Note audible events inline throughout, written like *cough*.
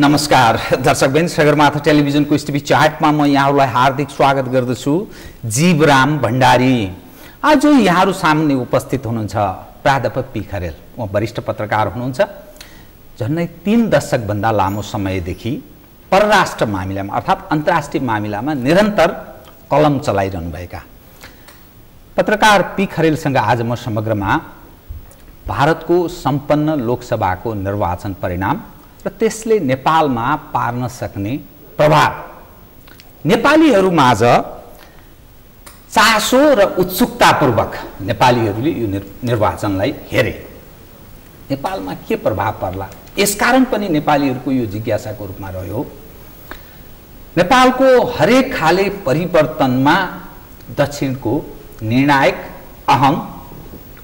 नमस्कार दर्शकबिन सगरमाथा टेलिभिजनको टिभी चाटमा म यहाँहरूलाई हार्दिक स्वागत गर्दछु। जीवराम भण्डारी। आज यहाँहरू सामुन्ने उपस्थित हुनुहुन्छ। प्राध्यापक पी खरेल उहाँ वरिष्ठ पत्रकार हुनुहुन्छ। झन्डै तिन दशकभन्दा लामो समयदेखि परराष्ट्र मामिलामा अर्थात् अन्तर्राष्ट्रिय मामिलामा निरन्तर कलम चलाइरहनुभएका। पत्रकार पी खरेलसँग आज म समग्रमा भारतको सम्पन्न लोकसभाको निर्वाचन परिणाम र त्यसले नेपालमा पार्न सक्ने प्रभाव। नेपालीहरूमाझ चासो र उत्सुकतापूर्वक नेपालीहरूले यो निर निर्वाचनलाई हेरे। नेपालमा के प्रभाव पर्ला? यसकारण पनि नेपालीहरूको यो जिज्ञासाको रूपमा रह्यो नेपालको हरेक खाले परिवर्तनमा दक्षिणको निर्णायक अहम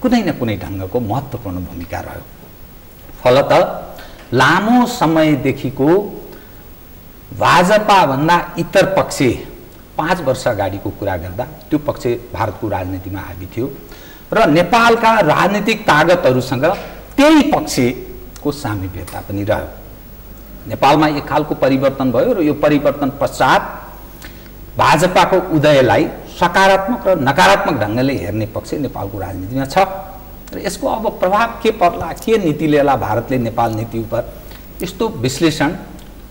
कुनै न कुनै ढङ्गको महत्त्वपूर्ण भूमिका रह्यो। फलत लामो समयदेखिको भाजपाभन्दा इतर पक्ष पाँच वर्ष अगाडिको कुरा गर्दा त्यो पक्ष भारतको राजनीतिमा हाबी थियो र नेपालका राजनीतिक तागतहरूसँग त्यही पक्षको सामिप्यता पनि रह्यो। नेपालमा एक खालको परिवर्तन भयो र यो परिवर्तन पश्चात भाजपाको उदयलाई सकारात्मक र नकारात्मक ढङ्गले हेर्ने पक्ष नेपालको राजनीतिमा छ। र यसको अब प्रभाव के पर्ला के नीति लिएला भारतले नेपाल नीति उप यस्तो विश्लेषण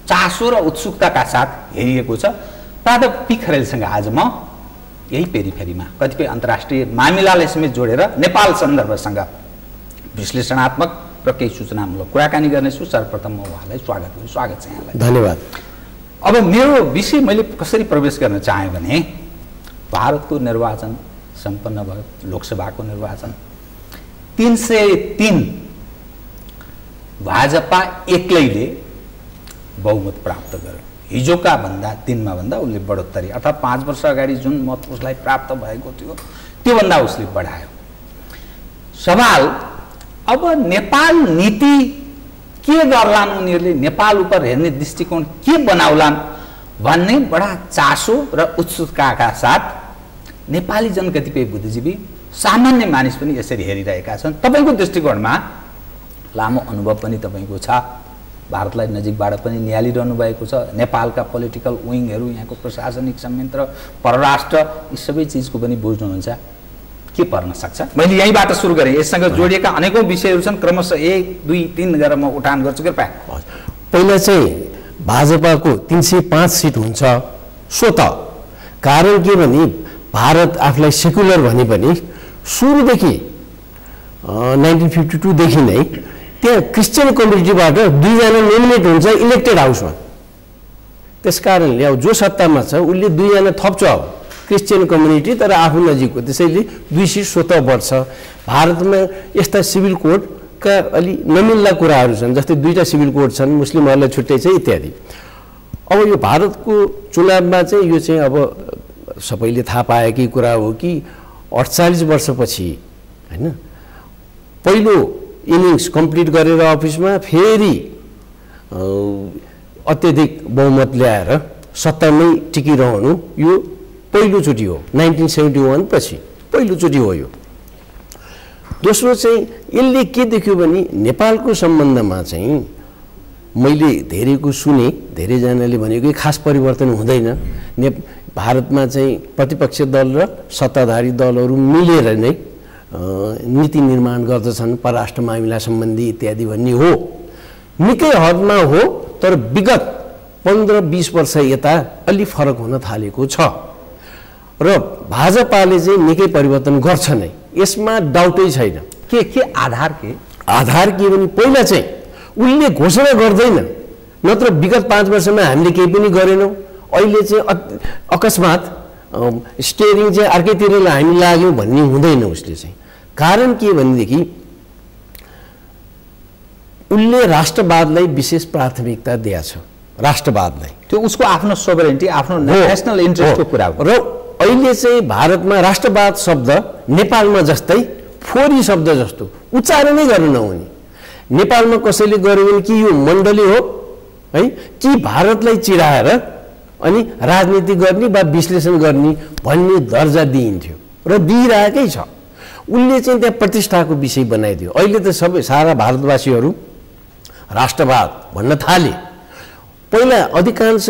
चासो र उत्सुकताका साथ हेरिएको छ। प्राध्यापक पी खरेलसँग आज म यही पेरिफेरीमा कतिपय अन्तर्राष्ट्रिय मामिलालाई समेत जोडेर नेपाल सन्दर्भसँग विश्लेषणात्मक र केही सूचनामूलक कुराकानी गर्नेछु। सर्वप्रथम म उहाँलाई स्वागत गर्छु। स्वागत छ यहाँलाई। धन्यवाद। अब मेरो विषय मैले कसरी प्रवेश गर्न चाहेँ भने भारतको निर्वाचन सम्पन्न भयो लोकसभाको निर्वाचन। तिन सय तिन. भाजपा एक्लैले बहुमत प्राप्त गर्यो. हिजोका भन्दा तिनमा भन्दा उसले बढोत्तरी. अर्थात् पाँच वर्ष अगाडि जुन मत उसलाई प्राप्त भएको थियो त्योभन्दा उसले बढायो. सवाल अब नेपाल नीति के गर्लान् उनीहरूले? नेपाल उप हेर्ने दृष्टिकोण के बनाउलान् भन्ने बडा चासो र उत्सुकताका साथ नेपाली जनकतिपय बुद्धिजीवी सामान्य मानिस पनि यसरी हेरिरहेका छन्। तपाईँको दृष्टिकोणमा लामो अनुभव पनि तपाईँको छ। भारतलाई नजिकबाट पनि निहालिरहनु भएको छ। नेपालका पोलिटिकल विङहरू यहाँको प्रशासनिक संयन्त्र परराष्ट्र यी सबै चिजको पनि बुझ्नुहुन्छ। के पर्न सक्छ? मैले यहीँबाट सुरु गरेँ। यससँग जोडिएका अनेकौँ विषयहरू छन्। क्रमशः एक दुई तिन गरेर म उठान गर्छु। कृपया। पहिला चाहिँ भाजपाको तिन सय पाँच सिट हुन्छ। स्वत। कारण के भने भारत आफूलाई सेक्युलर भने पनि सुरुदेखि नाइन्टिन फिफ्टी टूदेखि नै त्यहाँ क्रिस्चियन कम्युनिटीबाट दुईजना नोमिनेट हुन्छ इलेक्टेड हाउसमा। त्यस कारणले अब जो सत्तामा छ उसले दुईजना थप्छ अब क्रिस्चियन कम्युनिटी तर आफू नजिकको। त्यसैले दुई सिट स्वतः बढ्छ भारतमा यस्ता सिभिल कोडका अलि नमिल्ला कुराहरू छन् जस्तै दुईवटा सिभिल कोड छन् मुस्लिमहरूलाई छुट्टै छ इत्यादि। अब यो भारतको चुनावमा चाहिँ यो चाहिँ अब सबैले थाहा पाएकै कुरा हो कि अडचालिस वर्षपछि होइन? पहिलो इनिङ्स कम्प्लिट गरेर अफिसमा फेरि अत्यधिक बहुमत ल्याएर सत्तामै टिकिरहनु यो पहिलोचोटि हो नाइन्टिन सेभेन्टी वान पछि पहिलोचोटि हो यो। दोस्रो चाहिँ यसले के देख्यो भने नेपालको सम्बन्धमा चाहिँ मैले धेरैको सुने धेरैजनाले भनेको खास परिवर्तन हुँदैन। ने भारतमा चाहिँ प्रतिपक्ष दल र सत्ताधारी दलहरू मिलेर नै नीति निर्माण गर्दछन् परराष्ट्र मामिला सम्बन्धी इत्यादि भन्ने हो। निकै हदमा हो तर विगत पन्ध्र बिस वर्ष यता अलि फरक हुन थालेको छ। र भाजपाले चाहिँ निकै परिवर्तन गर्छ नै यसमा डाउटै छैन। के के आधार के? आधार के भने पहिला चाहिँ उसले घोषणा गर्दैन नत्र विगत पाँच वर्षमा हामीले केही पनि गरेनौँ। अहिले चाहिँ अकस्मात स्टेरिङ चाहिँ अर्कैतिर हामी लाग्यौँ भन्ने हुँदैन उसले चाहिँ। कारण के भनेदेखि उसले राष्ट्रवादलाई विशेष प्राथमिकता दिएछ राष्ट्रवादलाई। त्यो उसको आफ्नो सोभरेन्टी आफ्नो नेसनल इन्ट्रेस्टको कुरा हो। र अहिले चाहिँ भारतमा राष्ट्रवाद शब्द नेपालमा जस्तै फोरी शब्द जस्तो उच्चारणै गर्न नहुने। नेपालमा कसैले गर्यो भने कि यो मण्डली हो? है कि भारतलाई चिडाएर अनि राजनीति गर्ने वा विश्लेषण गर्ने भन्ने दर्जा दिइन्थ्यो र दिइरहेकै छ। उसले चाहिँ त्यहाँ प्रतिष्ठाको विषय बनाइदियो। अहिले त सबै सारा भारतवासीहरू राष्ट्रवाद भन्न थाले। पहिला अधिकांश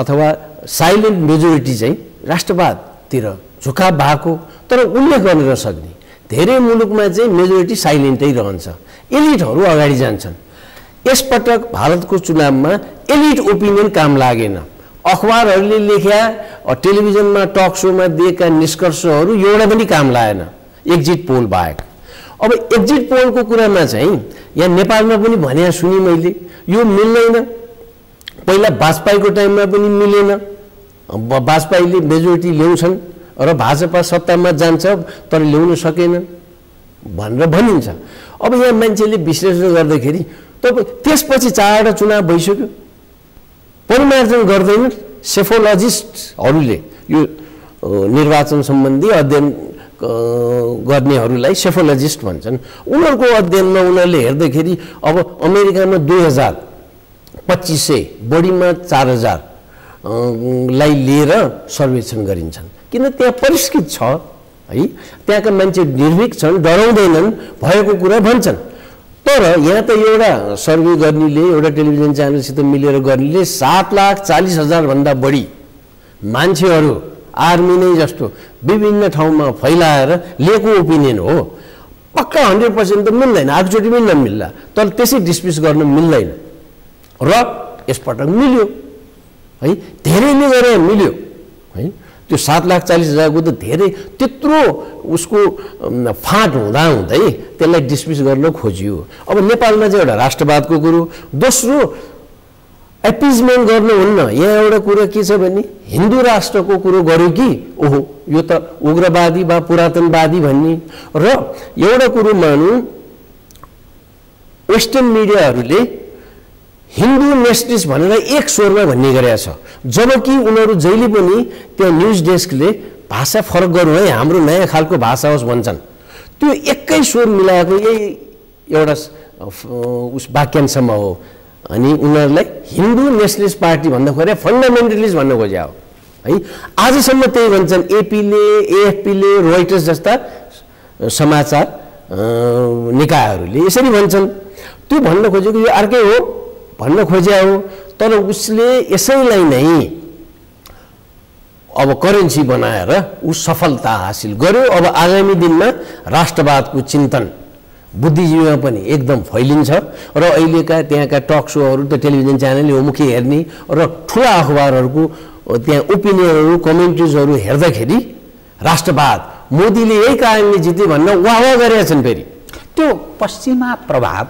अथवा साइलेन्ट मेजोरिटी चाहिँ राष्ट्रवादतिर झुकाव भएको तर उल्लेख गर्न नसक्ने। धेरै मुलुकमा चाहिँ मेजोरिटी साइलेन्टै रहन्छ। एलिटहरू अगाडि जान्छन्। यसपटक भारतको चुनावमा एलिट ओपिनियन काम लागेन। अखबारहरूले लेख्या टेलिभिजनमा टक सोमा दिएका निष्कर्षहरू एउटा पनि काम लागेन। एक्जिट पोल बाहेक। अब एक्जिट पोलको कुरामा चाहिँ यहाँ नेपालमा पनि भने सुने मैले यो मिल्दैन। पहिला वाजपेयीको टाइममा पनि मिलेन। वाजपेयीले मेजोरिटी ल्याउँछन् र भाजपा सत्तामा जान्छ तर ल्याउन सकेनन् भनेर भनिन्छ। अब यहाँ मान्छेले विश्लेषण गर्दाखेरि तपाईँ त्यसपछि चारवटा चुनाव भइसक्यो। परिमार्जन गर्दैन। सेफोलोजिस्टहरूले यो निर्वाचन सम्बन्धी अध्ययन गर्नेहरूलाई सेफोलोजिस्ट भन्छन्। उनीहरूको अध्ययनमा उनीहरूले हेर्दाखेरि अब अमेरिकामा दुई हजार पच्चिस सय बढीमा चार हजार लाई लिएर सर्वेक्षण गरिन्छन्। किन त्यहाँ परिष्कृत छ? है त्यहाँका मान्छे निर्भीक छन् डराउँदैनन् भएको कुरा भन्छन्। तर यहाँ त एउटा सर्वे गर्नेले एउटा टेलिभिजन च्यानलसित मिलेर गर्नेले सात लाख चालिस हजारभन्दा बढी मान्छेहरू आर्मी नै जस्तो विभिन्न ठाउँमा फैलाएर लिएको ओपिनियन हो। पक्का हन्ड्रेड पर्सेन्ट त मिल्दैन एकचोटि पनि नमिल्ला तर त्यसै डिस्मिस गर्न मिल्दैन। र यसपटक मिल्यो। है धेरैले गरे मिल्यो। है त्यो सात लाख चालिस हजारको त धेरै त्यत्रो उसको फाँट हुँदा हुँदै त्यसलाई डिसमिस गर्न खोजियो। अब नेपालमा चाहिँ एउटा राष्ट्रवादको कुरो दोस्रो एपिजमेन्ट गर्नुहुन्न यहाँ एउटा कुरो के छ भने हिन्दू राष्ट्रको कुरो गर्यो कि? ओहो यो त उग्रवादी वा पुरातनवादी भन्ने। र एउटा कुरो मानौँ वेस्टर्न मिडियाहरूले हिन्दू नेसनलिस्ट भनेर एक स्वरमा भन्ने गरेका छ। जबकि उनीहरू जहिले पनि त्यो न्युज डेस्कले भाषा फरक गरौँ है हाम्रो नयाँ खालको भाषा होस् भन्छन्। त्यो एकै स्वर मिलाएको यही एउटा उस वाक्यांशमा हो। अनि उनीहरूलाई हिन्दू नेसनलिस्ट पार्टी भन्दा खोज्या फन्डामेन्टलिस्ट भन्न खोज्या हो। है आजसम्म त्यही भन्छन् एपीले एएफपीले रोइटर्स जस्ता समाचार निकायहरूले यसरी भन्छन्। त्यो भन्न खोजेको यो अर्कै हो भन्न खोज्या हो तर उसले यसैलाई नै अब करेन्सी बनाएर ऊ सफलता हासिल गर्यो। अब आगामी दिनमा राष्ट्रवादको चिन्तन बुद्धिजीवीमा पनि एकदम फैलिन्छ र अहिलेका त्यहाँका टक सोहरू त टेलिभिजन च्यानल हो मुख्य हेर्ने र ठुला अखबारहरूको त्यहाँ ओपिनियनहरू कमेन्ट्रिजहरू हेर्दाखेरि राष्ट्रवाद मोदीले यही कारणले जिते भन्न वाह वाह गरेका छन् फेरि। त्यो पश्चिमा प्रभाव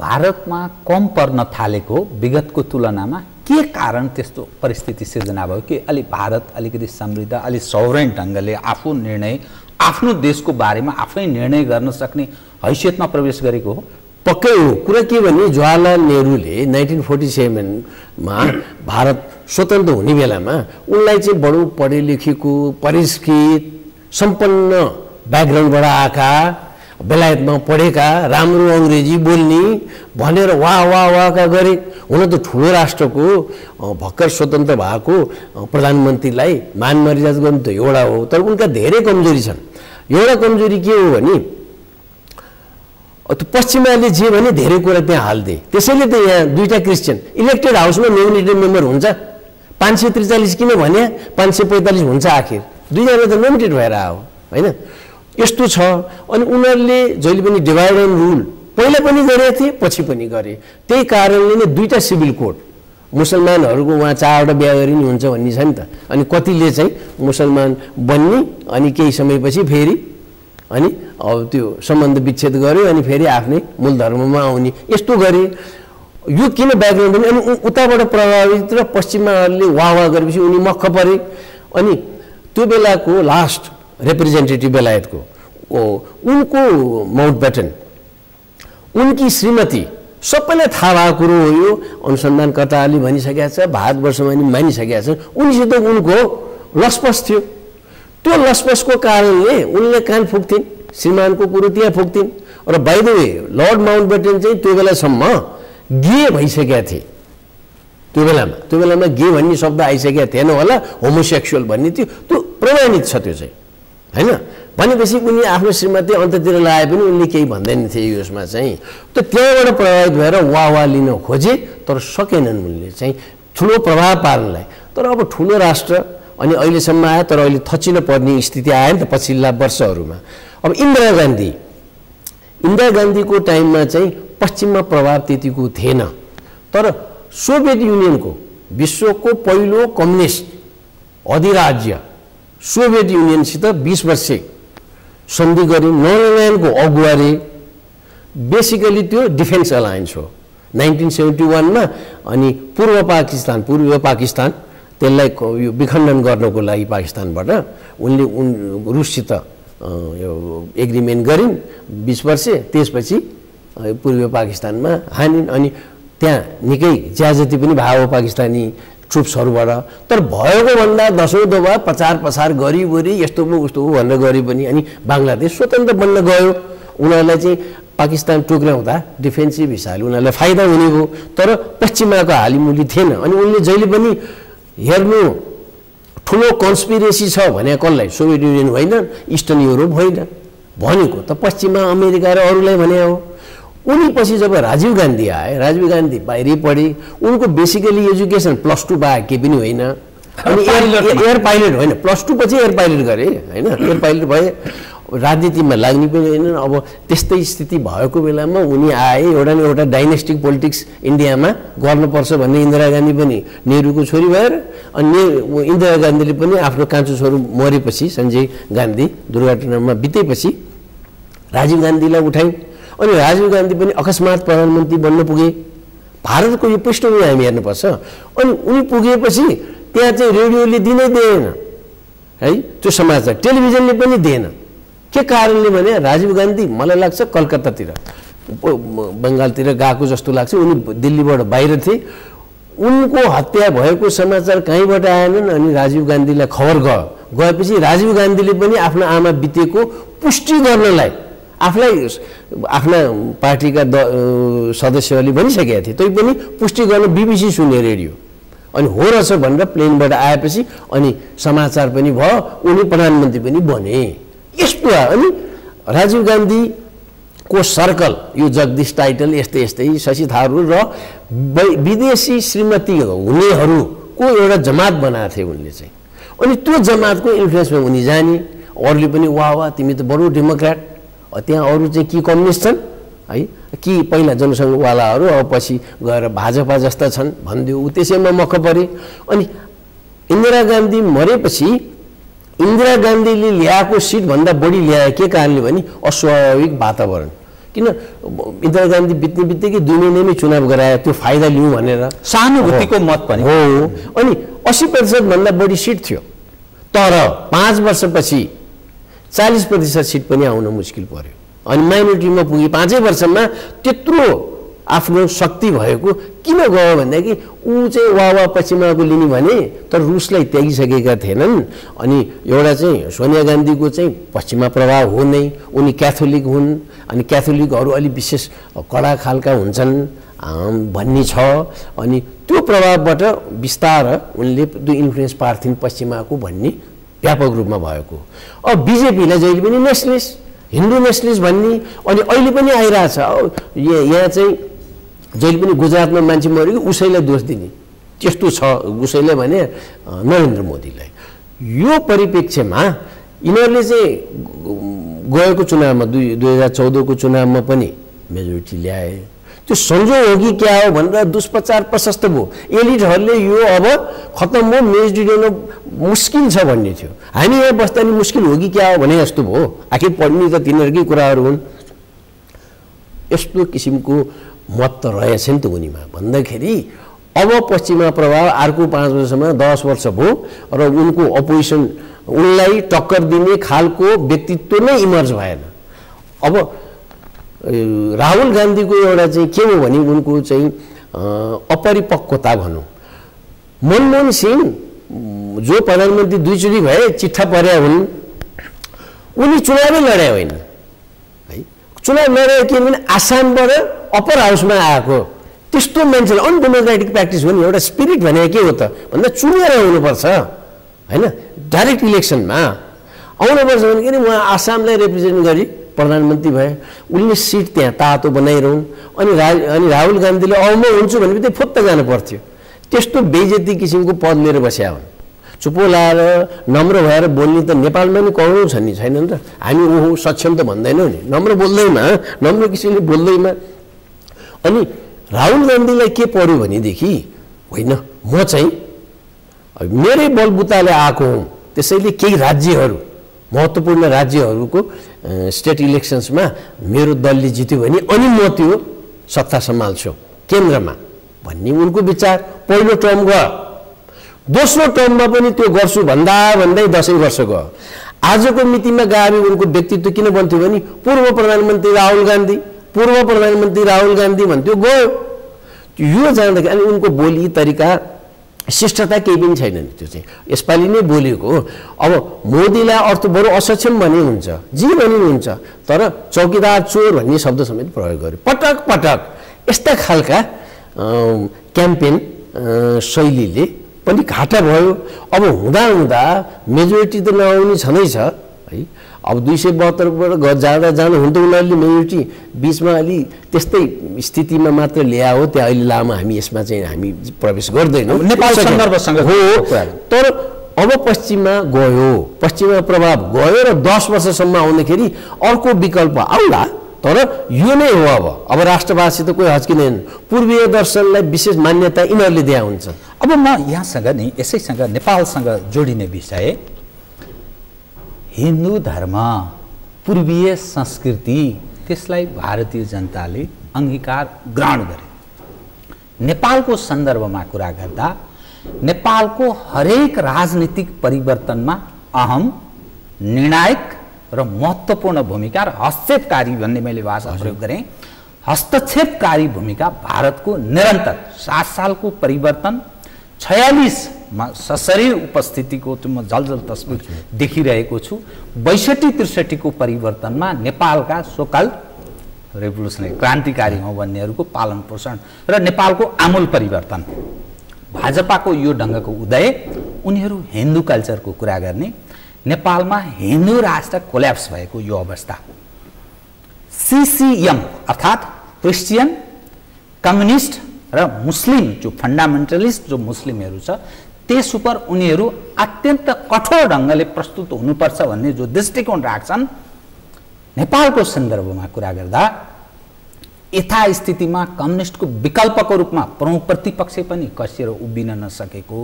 भारतमा कम पर्न थालेको विगतको तुलनामा के कारण त्यस्तो परिस्थिति सिर्जना भयो कि अलि भारत अलिकति समृद्ध अलिक सौरेन ढङ्गले आफू निर्णय आफ्नो देशको बारेमा आफै निर्णय गर्न सक्ने हैसियतमा प्रवेश गरेको हो? पक्कै हो। कुरा के भने जवाहरलाल नेहरूले नाइन्टिन फोर्टी सेभेनमा भारत स्वतन्त्र हुने बेलामा उनलाई चाहिँ बडो पढे लेखेको परिष्कृत सम्पन्न ब्याकग्राउन्डबाट आएका बेलायतमा पढेका राम्रो अङ्ग्रेजी बोल्ने भनेर वाह वाह वाहका गरे हुन त ठुलो राष्ट्रको भर्खर स्वतन्त्र भएको प्रधानमन्त्रीलाई मान मर्यादा गर्नु त एउटा हो तर उनका धेरै कमजोरी छन्। एउटा कमजोरी के हो भने त्यो पश्चिमाले जे भने धेरै कुरा त्यहाँ हालिदिए त्यसैले त यहाँ दुईवटा क्रिस्चियन इलेक्टेड हाउसमा नोमिनेटेड मेम्बर हुन्छ। पाँच सय त्रिचालिस किन भने पाँच सय पैँतालिस हुन्छ आखिर। दुईजना त नोमिनेट भएर आयो होइन? यस्तो छ। अनि उनीहरूले जहिले पनि डिभाइड एन्ड रुल पहिला पनि गरेका थिए पछि पनि गरे। त्यही कारणले नै दुईवटा सिभिल कोड मुसलमानहरूको उहाँ चारवटा बिहा गरिने हुन्छ भन्ने छ नि त। अनि कतिले चाहिँ मुसलमान बन्ने अनि केही समयपछि फेरि अनि अब त्यो सम्बन्ध विच्छेद गर्यो अनि फेरि आफ्नै मूल धर्ममा आउने। यस्तो गरे। यो किन ब्याकग्राउन्ड पनि अनि उताबाट प्रभावित र पश्चिमाहरूले वाह वाह गरेपछि उनी मक्ख परे। अनि त्यो बेलाको लास्ट रिप्रेजेन्टेटिभ बेलायतको। उनको माउन्ट ब्याटन उनकी श्रीमती सबैलाई थाहा भएको कुरो हो यो। अनुसन्धानकर्ताहरूले भनिसकेका छ भारतवर्षमा नि मानिसकेका छन्। उनीसित उनको लसपस थियो। त्यो लसपसको कारणले उनले कान फुक्थिन् श्रीमानको कुरो त्यहाँ फुक्थिन्। र by the way Lord Mountbatten चाहिँ त्यो बेलासम्म गे भइसकेका थिए। त्यो बेलामा त्यो बेलामा गे भन्ने शब्द आइसकेका थिएन होला होमोसेक्सुअल भन्ने थियो। त्यो प्रमाणित छ त्यो चाहिँ। होइन? भनेपछि उनी आफ्नो श्रीमती अन्ततिर लगाए पनि उनले केही भन्दैन थिए यसमा चाहिँ। त त्यहाँबाट प्रभावित भएर वाह वाह लिन खोजे तर सकेनन् उनले चाहिँ ठुलो प्रभाव पार्नलाई। तर अब ठुलो राष्ट्र अनि अहिलेसम्म आयो तर अहिले थचिलो पर्ने स्थिति आयो नि त पछिल्ला वर्षहरूमा। अब इन्दिरा गान्धी इन्दिरा गान्धीको टाइममा चाहिँ पश्चिममा प्रभाव त्यतिको थिएन। तर सोभियत युनियनको विश्वको पहिलो कम्युनिस्ट अधिराज्य सोभियत युनियनसित बिस वर्षे सन्धि गरी नरनारायणको अगुवाले बेसिकली त्यो डिफेन्स अलायन्स हो। नाइन्टिन सेभेन्टी वानमा अनि पूर्व पाकिस्तान पूर्व पाकिस्तान त्यसलाई यो विखण्डन गर्नको लागि पाकिस्तानबाट उनले उन रुससित यो एग्रिमेन्ट गरिन्। बिस वर्षे त्यसपछि अ, पूर्व पाकिस्तानमा हानिन् अनि त्यहाँ निकै ज्याजती पनि भयो पाकिस्तानी ट्रुप्सहरूबाट तर भएको भन्दा दसौँ दफा प्रचार प्रसार गरी यस्तो पो उस्तो पो भनेर गरे पनि अनि बङ्गलादेश स्वतन्त्र बन्न गयो। उनीहरूलाई चाहिँ पाकिस्तान टोक्राउँदा डिफेन्सिभ हिसाबले उनीहरूलाई फाइदा हुने भयो तर पश्चिमाको हालिमुली थिएन। अनि उनले जहिले पनि हेर्नु ठुलो कन्सपिरेसी छ भने कसलाई? सोभियत युनियन होइन इस्टर्न युरोप होइन। भनेको त पश्चिममा अमेरिका र अरूलाई भने हो। उनी पछि जब राजीव गान्धी आए राजीव गान्धी बाहिरै पढे उनको बेसिकली एजुकेसन प्लस टू बाहेक केही पनि होइन। अनि एयर एयर पाइलट होइन प्लस टू पछि एयर पाइलट गरे होइन? एयर पाइलट भए राजनीतिमा लाग्ने पनि होइन। अब त्यस्तै स्थिति भएको बेलामा उनी आए एउटा न एउटा डाइनेस्टिक पोलिटिक्स इन्डियामा गर्नुपर्छ भन्ने इन्दिरा गान्धी पनि नेहरूको छोरी भएर अनि ने इन्दिरा गान्धीले पनि आफ्नो कान्छो छोरो मरेपछि सञ्जय गान्धी दुर्घटनामा बितेपछि राजीव गान्धीलाई उठाइन् अनि राजीव गान्धी पनि अकस्मात प्रधानमन्त्री बन्न पुगे। भारतको यो पृष्ठभूमि हामी हेर्नुपर्छ। अनि उनी पुगेपछि त्यहाँ चाहिँ रेडियोले दिनै दिएन। है त्यो समाचार टेलिभिजनले पनि दिएन। के कारणले भने राजीव गान्धी मलाई लाग्छ कलकत्तातिर बङ्गालतिर गएको जस्तो लाग्छ। उनी दिल्लीबाट बाहिर थिए। उनको हत्या भएको समाचार कहीँबाट आएनन् अनि राजीव गान्धीलाई खबर गयो गएपछि राजीव गान्धीले पनि आफ्नो आमा बितेको पुष्टि गर्नलाई आफूलाई आफ्ना पार्टीका द सदस्यहरूले भनिसकेका थिए। तै पनि पुष्टि गर्न बिबिसी सुन्यो रेडियो। अनि हो रहेछ भनेर प्लेनबाट आएपछि अनि समाचार पनि भयो उनी प्रधानमन्त्री पनि बने। यस्तो अनि राजीव गान्धीको सर्कल यो जगदीश टाइटल यस्तै यस्तै शशि थारूर र वै- विदेशी श्रीमती हुनेहरूको एउटा जमात बनाएको थिए उनले चाहिँ। अनि त्यो जमातको इन्फ्लुएन्समा उनी जाने। अरूले पनि वाह वाह तिमी त बरु डेमोक्रेट त्यहाँ अरू चाहिँ कि कम्युनिस्ट छन्? है कि पहिला जनसङ्घवालाहरू अब पछि गएर भाजपा जस्ता छन् भनिदियो ऊ त्यसैमा मख परे। अनि इन्दिरा गान्धी मरेपछि इन्दिरा गान्धीले ल्याएको सिटभन्दा बढी ल्याए के कारणले भने अस्वाभाविक वातावरण। किन इन्दिरा गान्धी बित्ने बित्तिकै दुई महिनामै चुनाव गरायो त्यो फाइदा लिउँ भनेर। सहानुभूतिको मत पनि। हो। अनि अस्सी प्रतिशतभन्दा बढी सिट थियो। तर पाँच वर्षपछि चालिस प्रतिशत सिट पनि आउन मुस्किल पर्यो। अनि माइनोरिटीमा पुगे पाँचै वर्षमा त्यत्रो आफ्नो शक्ति भएको किन गयो भनेदेखि ऊ चाहिँ वा वा पश्चिमाको लिने भने तर रुसलाई त्यागिसकेका थिएनन्। अनि एउटा चाहिँ सोनिया गान्धीको चाहिँ पश्चिमा प्रभाव हो नै उनी क्याथोलिक हुन्। अनि क्याथोलिकहरू अलिक विशेष कडा खालका हुन्छन् भन्ने छ। अनि त्यो प्रभावबाट बिस्तार उनले त्यो इन्फ्लुएन्स पार्थिन् पश्चिमाको भन्ने व्यापक रूपमा भएको। अब बिजेपीलाई जहिले पनि नेसनलिस्ट हिन्दू नेसनलिस्ट भन्ने अनि अहिले पनि आइरहेछ। यहाँ चाहिँ जहिले पनि गुजरातमा मान्छे मऱ्यो कि उसैलाई दोष दिने। त्यस्तो छ उसैलाई भने नरेन्द्र मोदीलाई। यो परिप्रेक्ष्यमा यिनीहरूले चाहिँ गएको चुनावमा दुई दुई हजार चौधको चुनावमा पनि मेजोरिटी ल्याए। त्यो संजोग हो कि क्या हो भनेर दुष्प्रचार प्रशस्त भयो। एलिटहरूले यो अब खत्तम भयो मेजोरिटी ल्याउन मुस्किल छ भन्ने थियो। हामी यहाँ बस्दा नि मुस्किल हो कि क्या हो भने जस्तो भयो। आखिर पढ्ने त तिनीहरूकै कुराहरू हुन्। यस्तो किसिमको मत त रहेछ नि त उनीमा। भन्दाखेरि अब पश्चिमा प्रभाव अर्को पाँच वर्षमा दस वर्ष भयो र उनको अपोजिसन उनलाई टक्कर दिने खालको व्यक्तित्व नै इमर्ज भएन। अब राहुल गान्धीको एउटा चाहिँ के हो भने उनको चाहिँ अपरिपक्वता भनौँ। मनमोहन सिंह जो प्रधानमन्त्री दुईचोटि भए चिट्ठा पर्या हुन् उनी चुनावै लडे होइन। है? चुनाव लडेर के भने आसामबाट अप्पर हाउसमा आएको। त्यस्तो मान्छेले अनडेमोक्रेटिक प्र्याक्टिस हो नि एउटा स्पिरिट भनेको के हो त? भन्दा चुनेर हुनुपर्छ। होइन? डाइरेक्ट इलेक्सनमा। आउनुपर्छ भने किन उहाँ आसामलाई रिप्रेजेन्ट गरी प्रधानमन्त्री भए उनले सिट त्यहाँ तातो बनाइरहन् अनि रा अनि राहुल गान्धीले अब म हुन्छु भने बित्तिकै फुत्त जानु पर्थ्यो। त्यस्तो बेइज्जती किसिमको पद लिएर बस्या हुन्। चुपो लाएर नम्र भएर बोल्ने त नेपालमा नि कौडौँ छन् नि छैनन् र? हामी ओहो सक्षम त भन्दैनौँ नि। नम्र बोल्दैमा नम्र किसिमले बोल्दैमा। अनि राहुल गान्धीलाई के पर्यो भनेदेखि होइन म चाहिँ मेरै बलबुताले आएको हुँ। त्यसैले केही राज्यहरू महत्त्वपूर्ण राज्यहरूको स्टेट इलेक्सन्समा मेरो दलले जित्यो भने अनि म त्यो सत्ता सम्हाल्छु केन्द्रमा भन्ने उनको विचार पहिलो टर्म गयो दोस्रो टर्ममा पनि त्यो गर्छु भन्दा भन्दै दसैँ वर्ष गयो। आजको मितिमा गए उनको व्यक्तित्व किन बन्थ्यो भने पूर्व प्रधानमन्त्री राहुल गान्धी पूर्व प्रधानमन्त्री राहुल गान्धी भन्थ्यो गयो। यो जाँदाखेरि अनि उनको बोली तरिका शिष्टता केही पनि छैन नि त्यो चाहिँ। यसपालि नै बोलेको। अब मोदीलाई अर्थ बरु असक्षम भने हुन्छ जे भने हुन्छ तर चौकीदार चोर भन्ने शब्द समेत प्रयोग गर्यो। पटक पटक यस्ता खालका क्याम्पेन शैलीले पनि घाटा भयो। अब हुँदा हुँदा मेजोरिटी त नआउने छँदैछ। है। अब दुई सय बहत्तरबाट जाँदा जाँदा हुन त उनीहरूले मेजोरिटी। बिचमा अलि त्यस्तै स्थितिमा मात्र ल्याए हो त्यहाँ अहिले लामो हामी यसमा चाहिँ हामी प्रवेश गर्दैनौँ। नेपाल सन्दर्भसँग हो। तर अब पश्चिममा गयो। पश्चिममा प्रभाव गयो र दस वर्षसम्म आउँदाखेरि अर्को विकल्प आउला तर यो नै हो अब। अब राष्ट्रवासी त कोही हच्किँदैन। पूर्वीय दर्शनलाई विशेष मान्यता यिनीहरूले दिया हुन्छ अब म यहाँसँग नि यसैसँग नेपालसँग जोडिने विषय हिन्दू धर्म पूर्वीय संस्कृति त्यसलाई भारतीय जनताले अङ्गीकार ग्रहण गरे। नेपालको सन्दर्भमा कुरा गर्दा नेपालको हरेक राजनीतिक परिवर्तनमा अहम निर्णायक र महत्त्वपूर्ण भूमिका र हस्तक्षेपकारी भन्ने मैले भाषा प्रयोग गरेँ। हस्तक्षेपकारी भूमिका भारतको निरन्तर सात सालको परिवर्तन छयालिसमा सशरीर उपस्थितिको त्यो म जलजल तस्बिर देखिरहेको छु। बैसठी त्रिसठीको परिवर्तनमा नेपालका सोकल रेभोल्युसनरी क्रान्तिकारी हौँ भन्नेहरूको पालन पोषण र नेपालको आमूल परिवर्तन। भाजपाको यो ढङ्गको उदय उनीहरू हिन्दू कल्चरको कुरा गर्ने नेपालमा हिन्दू राष्ट्र कोल्याप्स भएको यो अवस्था। सिसिएम अर्थात् क्रिस्चियन कम्युनिस्ट र मुस्लिम जो फन्डामेन्टलिस्ट जो मुस्लिमहरू छ त्यस उप उनीहरू अत्यन्त कठोर ढङ्गले प्रस्तुत हुनुपर्छ भन्ने जो दृष्टिकोण राख्छन् नेपालको सन्दर्भमा कुरा गर्दा यथास्थितिमा कम्युनिस्टको विकल्पको रूपमा प्रमुख प्रतिपक्ष पनि कसिएर उभिन नसकेको।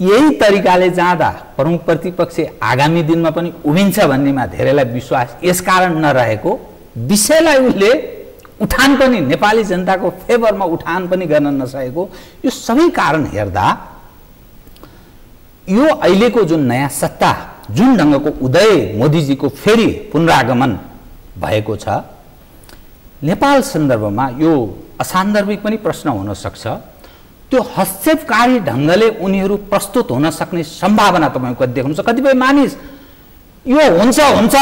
यही तरिकाले जाँदा प्रमुख प्रतिपक्ष आगामी दिनमा पनि उभिन्छ भन्नेमा धेरैलाई विश्वास यसकारण नरहेको। विषयलाई उसले उठान पनि नेपाली जनताको फेभरमा उठान पनि गर्न नसकेको यो सबै कारण हेर्दा यो अहिलेको जुन नयाँ सत्ता जुन ढङ्गको उदय मोदीजीको फेरि पुनरागमन भएको छ नेपाल सन्दर्भमा यो असान्दर्भिक पनि प्रश्न हुन सक्छ त्यो हस्तक्षेपकारी ढङ्गले उनीहरू प्रस्तुत हुन सक्ने सम्भावना तपाईँको देख्नुहुन्छ। कतिपय मानिस यो हुन्छ हुन्छ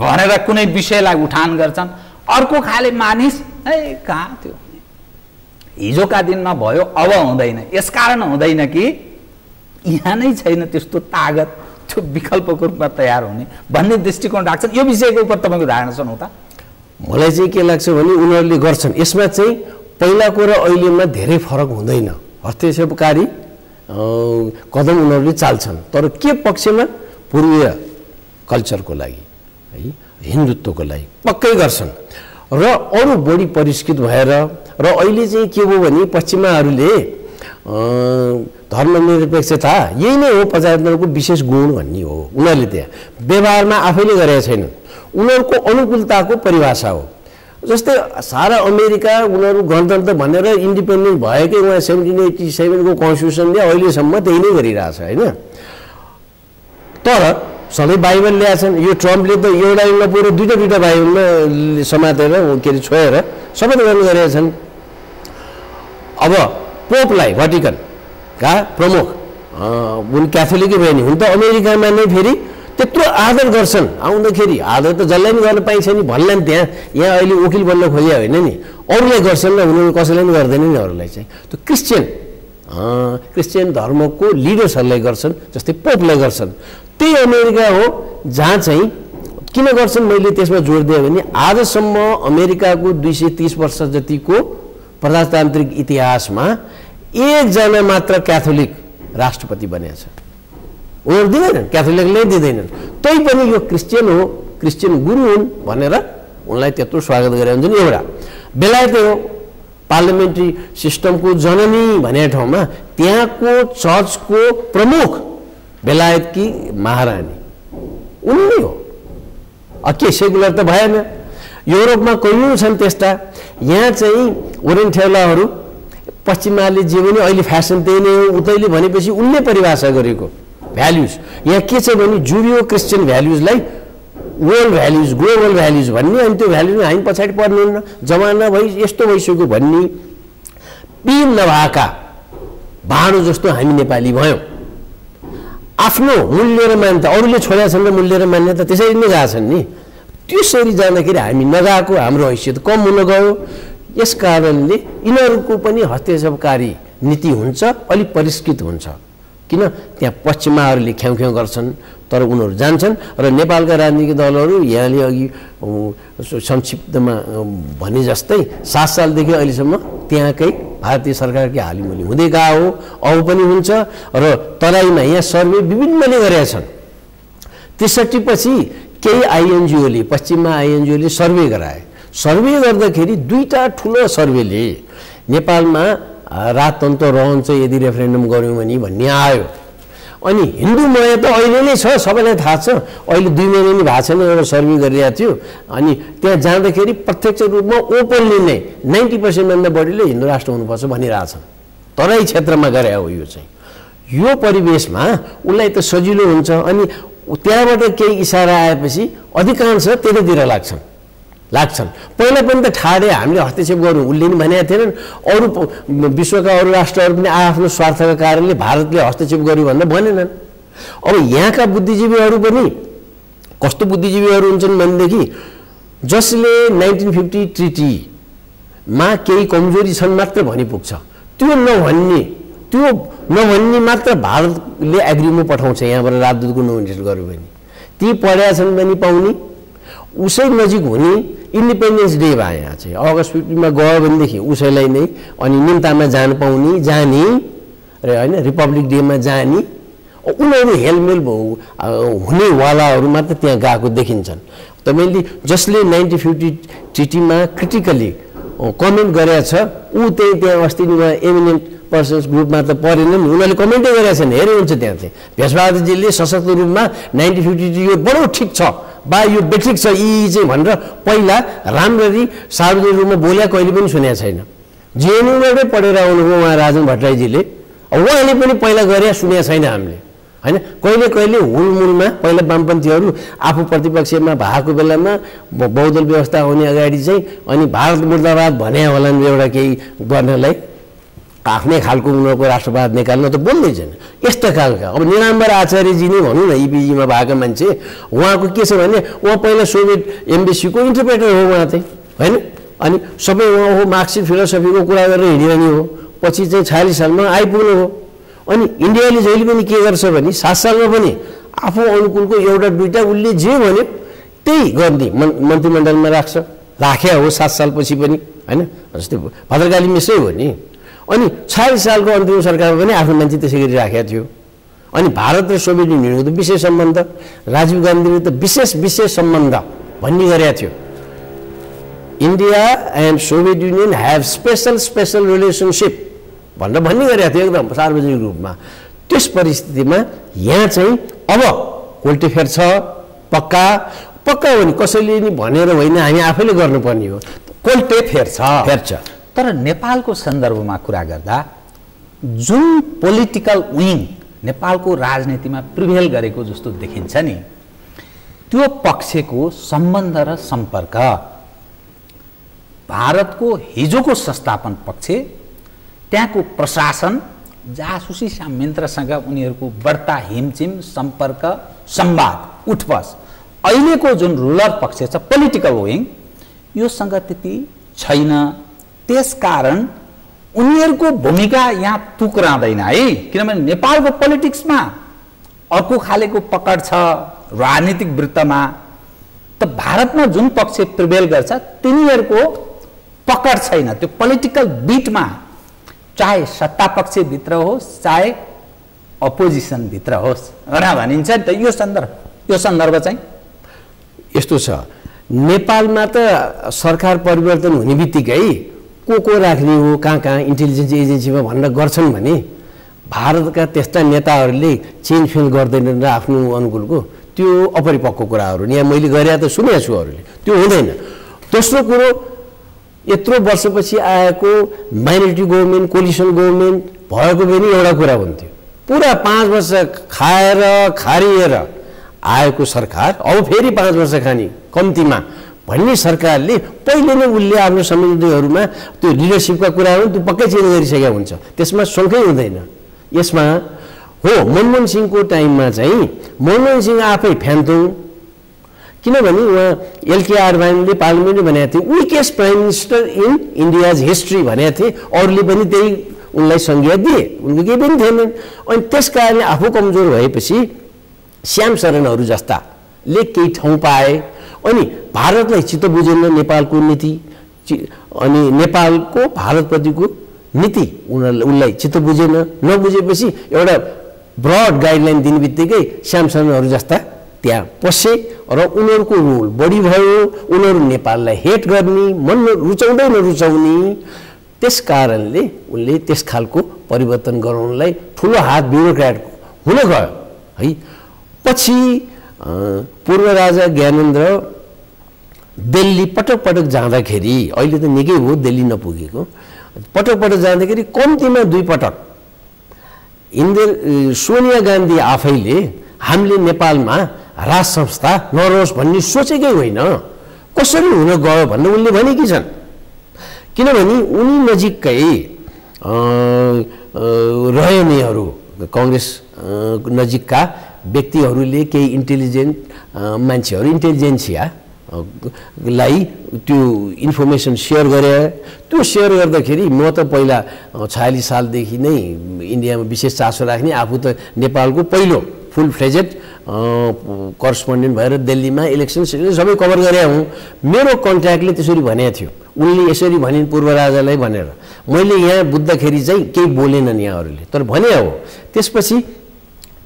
भनेर कुनै विषयलाई उठान गर्छन्। अर्को खाले मानिस ए कहाँ त्यो? हिजोका दिनमा भयो अब हुँदैन। यसकारण हुँदैन कि यहाँ नै छैन त्यस्तो तागत त्यो विकल्पको रूपमा तयार हुने भन्ने दृष्टिकोण राख्छन्। यो विषयको उप तपाईँको धारणा छन् उता मलाई चाहिँ के लाग्छ भने उनीहरूले गर्छन्। यसमा चाहिँ पहिलाको र अहिलेमा धेरै फरक हुँदैन। हस्तक्षेपकारी कदम उनीहरूले चाल्छन्। तर के पक्षमा पूर्वीय कल्चरको लागि है? हिन्दुत्वको लागि पक्कै गर्छन्। र अरू बढी परिष्कृत भएर र अहिले चाहिँ के हो भने पश्चिमाहरूले धर्मनिरपेक्षता यही नै हो पञ्चायतको विशेष गुण भन्ने हो। उनीहरूले त्यहाँ व्यवहारमा आफैले गरेका छैनन्। उनीहरूको अनुकूलताको परिभाषा हो। जस्तै सारा अमेरिका उनीहरू गणतन्त्र भनेर इन्डिपेन्डेन्ट भएकै उहाँ सेभेन्टिन एट्टी सेभेनको कन्स्टिट्युसनले अहिलेसम्म त्यही नै गरिरहेछ होइन? तर सधैँ बाइबल ल्याएछन् यो ट्रम्पले त एउटा नपुरो दुईवटा दुईवटा बाइबलमा समातेर के अरे छोएर सबै गर्न छन्। अब पोपलाई भटिकनका प्रमुख। अँ, उनी क्याथोलिकै भयो नि। हुन त अमेरिकामा नै फेरि त्यत्रो आदर गर्छन्। आउँदाखेरि आदर त जसलाई पनि गर्न पाइन्छ नि भन्ला नि त्यहाँ। यहाँ अहिले वकिल बन्न खोजिया होइन नि। अरूलाई गर्छन् र उनीहरू कसैलाई पनि गर्दैन नि अरूलाई चाहिँ। त्यो क्रिस्चियन क्रिस्चियन धर्मको लिडर्सहरूलाई गर्छन् जस्तै पोपलाई गर्छन्। त्यही अमेरिका हो जहाँ चाहिँ किन गर्छन् मैले त्यसमा जोड दिएँ भने आजसम्म अमेरिकाको दुई सय तिस वर्ष जतिको प्रजातान्त्रिक इतिहासमा एकजना मात्र क्याथोलिक राष्ट्रपति बनेको छ। उनीहरू दिँदैनन् क्याथोलिकले दिँदैनन्। तै पनि यो क्रिस्चियन हो क्रिस्चियन गुरु हुन् भनेर उनलाई त्यत्रो स्वागत गरे हुन्छ नि एउटा। बेलायतै हो पार्लिमेन्ट्री सिस्टमको जननी भनेको ठाउँमा त्यहाँको चर्चको प्रमुख बेलायतकी महारानी। उनी हो के सेकुलर त भएन युरोपमा कैयौँ छन् त्यस्ता यहाँ चाहिँ ओरेन्ठेलाहरू पश्चिमाले जे पनि अहिले फेसन त्यही नै हो। उतैले भनेपछि उनले परिभाषा गरेको भ्याल्युज यहाँ के छ भने जुडियो क्रिस्चियन भ्याल्युजलाई वर्ल्ड भ्याल्युज ग्लोबल भ्याल्युज भन्ने। अनि त्यो भ्याल्युज हामी पछाडि पर्नुहुन्न जमाना भइ यस्तो भइसक्यो भन्ने। पिर नभएका भाँडो जस्तो हामी नेपाली भयौँ। आफ्नो मूल्य र मान्यता अरूले छोडेका छन् र मूल्य र मान्यता त्यसरी नै गएको छन् नि त्यसरी जाँदाखेरि हामी नगएको हाम्रो हैसियत कम हुन गयो। यस कारणले यिनीहरूको पनि हस्तक्षेपकारी नीति हुन्छ अलिक परिष्कृत हुन्छ। किन? त्यहाँ पश्चिमाहरूले ख्याउ ख्याउ गर्छन् तर उनीहरू जान्छन् र नेपालका राजनीतिक दलहरू यहाँले अघि संक्षिप्तमा भने जस्तै सात सालदेखि अहिलेसम्म त्यहाँकै भारतीय सरकारकै हालिमुली हुँदै गएको हो अब पनि हुन्छ र तराईमा यहाँ सर्वे विभिन्नले गरेका छन्। त्रिसठी पछि केही आइएनजिओले पश्चिममा आइएनजिओले सर्वे गराए। सर्वे गर्दाखेरि दुईवटा ठुलो सर्वेले नेपालमा राजतन्त्र रहन्छ यदि रेफरेन्डम गऱ्यौँ भने भन्ने आयो। अनि हिन्दूमय त अहिले नै छ सबैलाई थाहा छ। अहिले दुई महिना नि भएको छैन एउटा सर्वे गरिरहेको थियो। अनि त्यहाँ जाँदाखेरि प्रत्यक्ष रूपमा ओपनली नै नाइन्टी पर्सेन्टभन्दा बढीले हिन्दू राष्ट्र हुनुपर्छ भनिरहेछन्। तराई क्षेत्रमा गरे हो यो चाहिँ। यो परिवेशमा उसलाई त सजिलो हुन्छ अनि त्यहाँबाट केही इसारा आएपछि अधिकांश त्यतातिर लाग्छन्। लाग्छन्। पहिला पनि त ठाडे हामीले हस्तक्षेप गरौँ उसले नि भनेका थिएनन्। अरू विश्वका अरू राष्ट्रहरू पनि आफ्नो स्वार्थका कारणले भारतले हस्तक्षेप गर्यो भनेर भनेनन्। अब यहाँका बुद्धिजीवीहरू पनि कस्तो बुद्धिजीवीहरू हुन्छन् भनेदेखि जसले नाइन्टिन फिफ्टी ट्रिटीमा केही कमजोरी छन् मात्र भनी पुग्छ त्यो नभन्ने त्यो नभन्ने मात्र भारतले एग्रिमो पठाउँछ यहाँबाट राजदूतको नोमिनेसन गर्यो भने। ती पढेका छन् भने पाउने। उसै नजिक हुने इन्डिपेन्डेन्स डे भयो यहाँ चाहिँ अगस्त फिफ्टिनमा गयो भनेदेखि उसैलाई नै अनि निम्तामा जान पाउने जाने र होइन रिपब्लिक डेमा जाने। उनीहरू हेलमेल हुनेवालाहरू मात्र त्यहाँ गएको देखिन्छन्। तपाईँले जसले नाइन्टिन फिफ्टी ट्रिटीमा क्रिटिकली कमेन्ट गरेका छ ऊ त्यही त्यहाँ अस्ति एमिनेन्ट पर्सन्स ग्रुपमा त परेन नि। उनीहरूले कमेन्टै गरेका छन्। हेरे हुन्छ त्यहाँ चाहिँ। भेषबहादुरजीले सशक्त रूपमा नाइन्टिन फिफ्टी यो बडो ठिक छ। बा यो बेठिक छ। यी चाहिँ भनेर पहिला राम्ररी सार्वजनिक रूपमा बोल्या कहिले पनि सुनेको छैन। जेएनयुबाटै पढेर आउनुभयो उहाँ राजन भट्टराईजीले। उहाँले पनि पहिला गरे सुनेको छैन हामीले। होइन? कहिले कहिले हुलमुलमा पहिला वामपन्थीहरू आफू प्रतिपक्षमा भएको बेलामा बहुदल व्यवस्था हुने अगाडि चाहिँ अनि भारत मुर्दाबाद भने होलान् एउटा केही गर्नलाई। आफ्नै खालको उनीहरूको राष्ट्रवाद निकाल्न त बोल्दै छैन। यस्ता खालका। अब निराम्बर आचार्यजी नै भनौँ न इपिजीमा भएको मान्छे उहाँको के छ भने उहाँ पहिला सोभियत एम्बेसीको इन्टरप्रेटर हो उहाँ चाहिँ होइन? अनि सबै उहाँ हो मार्क्सिस्ट फिलोसफीको कुरा गरेर हिँडिरहने हो। पछि चाहिँ छयालिस सालमा आइपुग्नु हो। अनि इन्डियाले जहिले पनि के गर्छ भने सात सालमा पनि आफू अनुकूलको एउटा दुइटा उसले जे भन्यो त्यही गर्ने मन मन्त्रीमण्डलमा राख्छ। राख्या हो सात सालपछि पनि होइन? जस्तै भद्रकाली मिसै हो नि। अनि छयालिस सालको अन्तिम सरकारमा पनि आफ्नो मान्छे त्यसै गरी राखेको थियो। अनि भारत र सोभियत युनियनको त विशेष सम्बन्ध राजीव गान्धीले त विशेष विशेष सम्बन्ध भन्ने गरेका थियो। India and Soviet Union have special special relationship भनेर भन्ने गरेका थियो एकदम सार्वजनिक रूपमा। त्यस परिस्थितिमा यहाँ चाहिँ अब कोल्टे फेर्छ पक्का। पक्का हो नि कसैले नि भनेर होइन हामी आफैले गर्नुपर्ने हो। कोल्टे फेर्छ फेर्छ तर नेपालको सन्दर्भमा कुरा गर्दा जुन पोलिटिकल विङ नेपालको राजनीतिमा प्रिभेल गरेको जस्तो देखिन्छ नि त्यो पक्षको सम्बन्ध र सम्पर्क भारतको हिजोको संस्थापन पक्ष त्यहाँको प्रशासन जासुसी संयन्त्रसँग उनीहरूको बढ्ता हिमचिम सम्पर्क संवाद उठबस अहिलेको जुन रुलर पक्ष छ पोलिटिकल विङ योसँग त्यति छैन। त्यसकारण उनीहरूको भूमिका यहाँ तुक्राँदैन है। किनभने नेपालको पोलिटिक्समा अर्को खालेको पकड छ राजनीतिक वृत्तमा त भारतमा जुन पक्ष प्रिभेल गर्छ तिनीहरूको पकड छैन। त्यो पोलिटिकल बिटमा चाहे सत्ता पक्षभित्र होस् चाहे अपोजिसनभित्र होस्। भनेर भनिन्छ नि त यो सन्दर्भ यो सन्दर्भ चाहिँ? यस्तो छ। नेपालमा त सरकार परिवर्तन हुने बित्तिकै को को राख्ने हो कहाँ कहाँ इन्टेलिजेन्स एजेन्सीमा भनेर गर्छन् भने भारतका त्यस्ता नेताहरूले चेन्जफेन्ज गर्दैनन् र आफ्नो अनुकूलको त्यो अपरिपक्व कुराहरू। यहाँ मैले गरे त सुनेको छु अरूले। त्यो हुँदैन। दोस्रो कुरो यत्रो वर्षपछि आएको माइनोरिटी गभर्मेन्ट कोलिसन गभर्मेन्ट भएको पनि एउटा कुरा हुन्थ्यो। पुरा पाँच वर्ष खाएर खारिएर आएको सरकार अब फेरि पाँच वर्ष खाने कम्तीमा भन्ने सरकारले पहिले नै उसले आफ्नो सम्बन्धीहरूमा त्यो लिडरसिपका कुराहरू त्यो पक्कै चेन्ज गरिसकेका हुन्छ। त्यसमा शङ्कै हुँदैन। यसमा हो मनमोहन सिंहको टाइममा चाहिँ मनमोहन सिंह आफै फ्यान्तुङ किनभने उहाँ एलके आडवाणीले पार्लियामेन्टले भनेको थिए weakest prime minister in India's history भनेको थिए। अरूले पनि त्यही उनलाई संज्ञा दिए उनको केही पनि थिएनन् अनि त्यस कारणले आफू कमजोर भएपछि श्याम शरणहरू जस्ताले केही ठाउँ पाए। अनि भारतलाई चित्त बुझेन नेपालको नीति अनि नेपालको भारतप्रतिको नीति उनीहरूलाई उसलाई चित्त बुझेन नबुझेपछि एउटा ब्रड गाइडलाइन दिने बित्तिकै श्याम शरणहरू जस्ता त्यहाँ पसे र उनीहरूको रोल बढी भयो उनीहरू नेपाललाई हेट गर्ने मन रुचाउँदै नरुचाउने त्यस कारणले उनले त्यस खालको परिवर्तन गराउनलाई ठुलो हात ब्युरोक्राट हुन गयो। है पछि पूर्व राजा ज्ञानेन्द्र दिल्ली पटक पटक जाँदाखेरि अहिले त निकै हो दिल्ली नपुगेको पटक पटक जाँदाखेरि कम्तीमा दुई पटक। इन्दिर सोनिया गान्धी आफैले हामीले नेपालमा राज संस्था नरहोस् भन्ने सोचेकै होइन। कसरी हुन गयो भन्ने उनले भनेकी छन्। किनभने उनी नजिकै रहनेहरू कङ्ग्रेस नजिकका व्यक्तिहरूले केही इन्टेलिजेन्ट मान्छेहरू इन्टेलिजेन्सिया लाई त्यो इन्फर्मेसन सेयर गरे। त्यो सेयर गर्दाखेरि म त पहिला छयालिस सालदेखि नै इन्डियामा विशेष चासो राख्ने आफू त नेपालको पहिलो फुल फ्लेजेड करस्पोन्डेन्ट भएर दिल्लीमा इलेक्सन सबै कभर गरे हुँ। मेरो कन्ट्याक्टले त्यसरी भनेको थियो। उनले यसरी भनिन् पूर्व राजालाई भनेर। मैले यहाँ बुझ्दाखेरि चाहिँ केही बोलेनन् यहाँहरूले। तर भने हो। त्यसपछि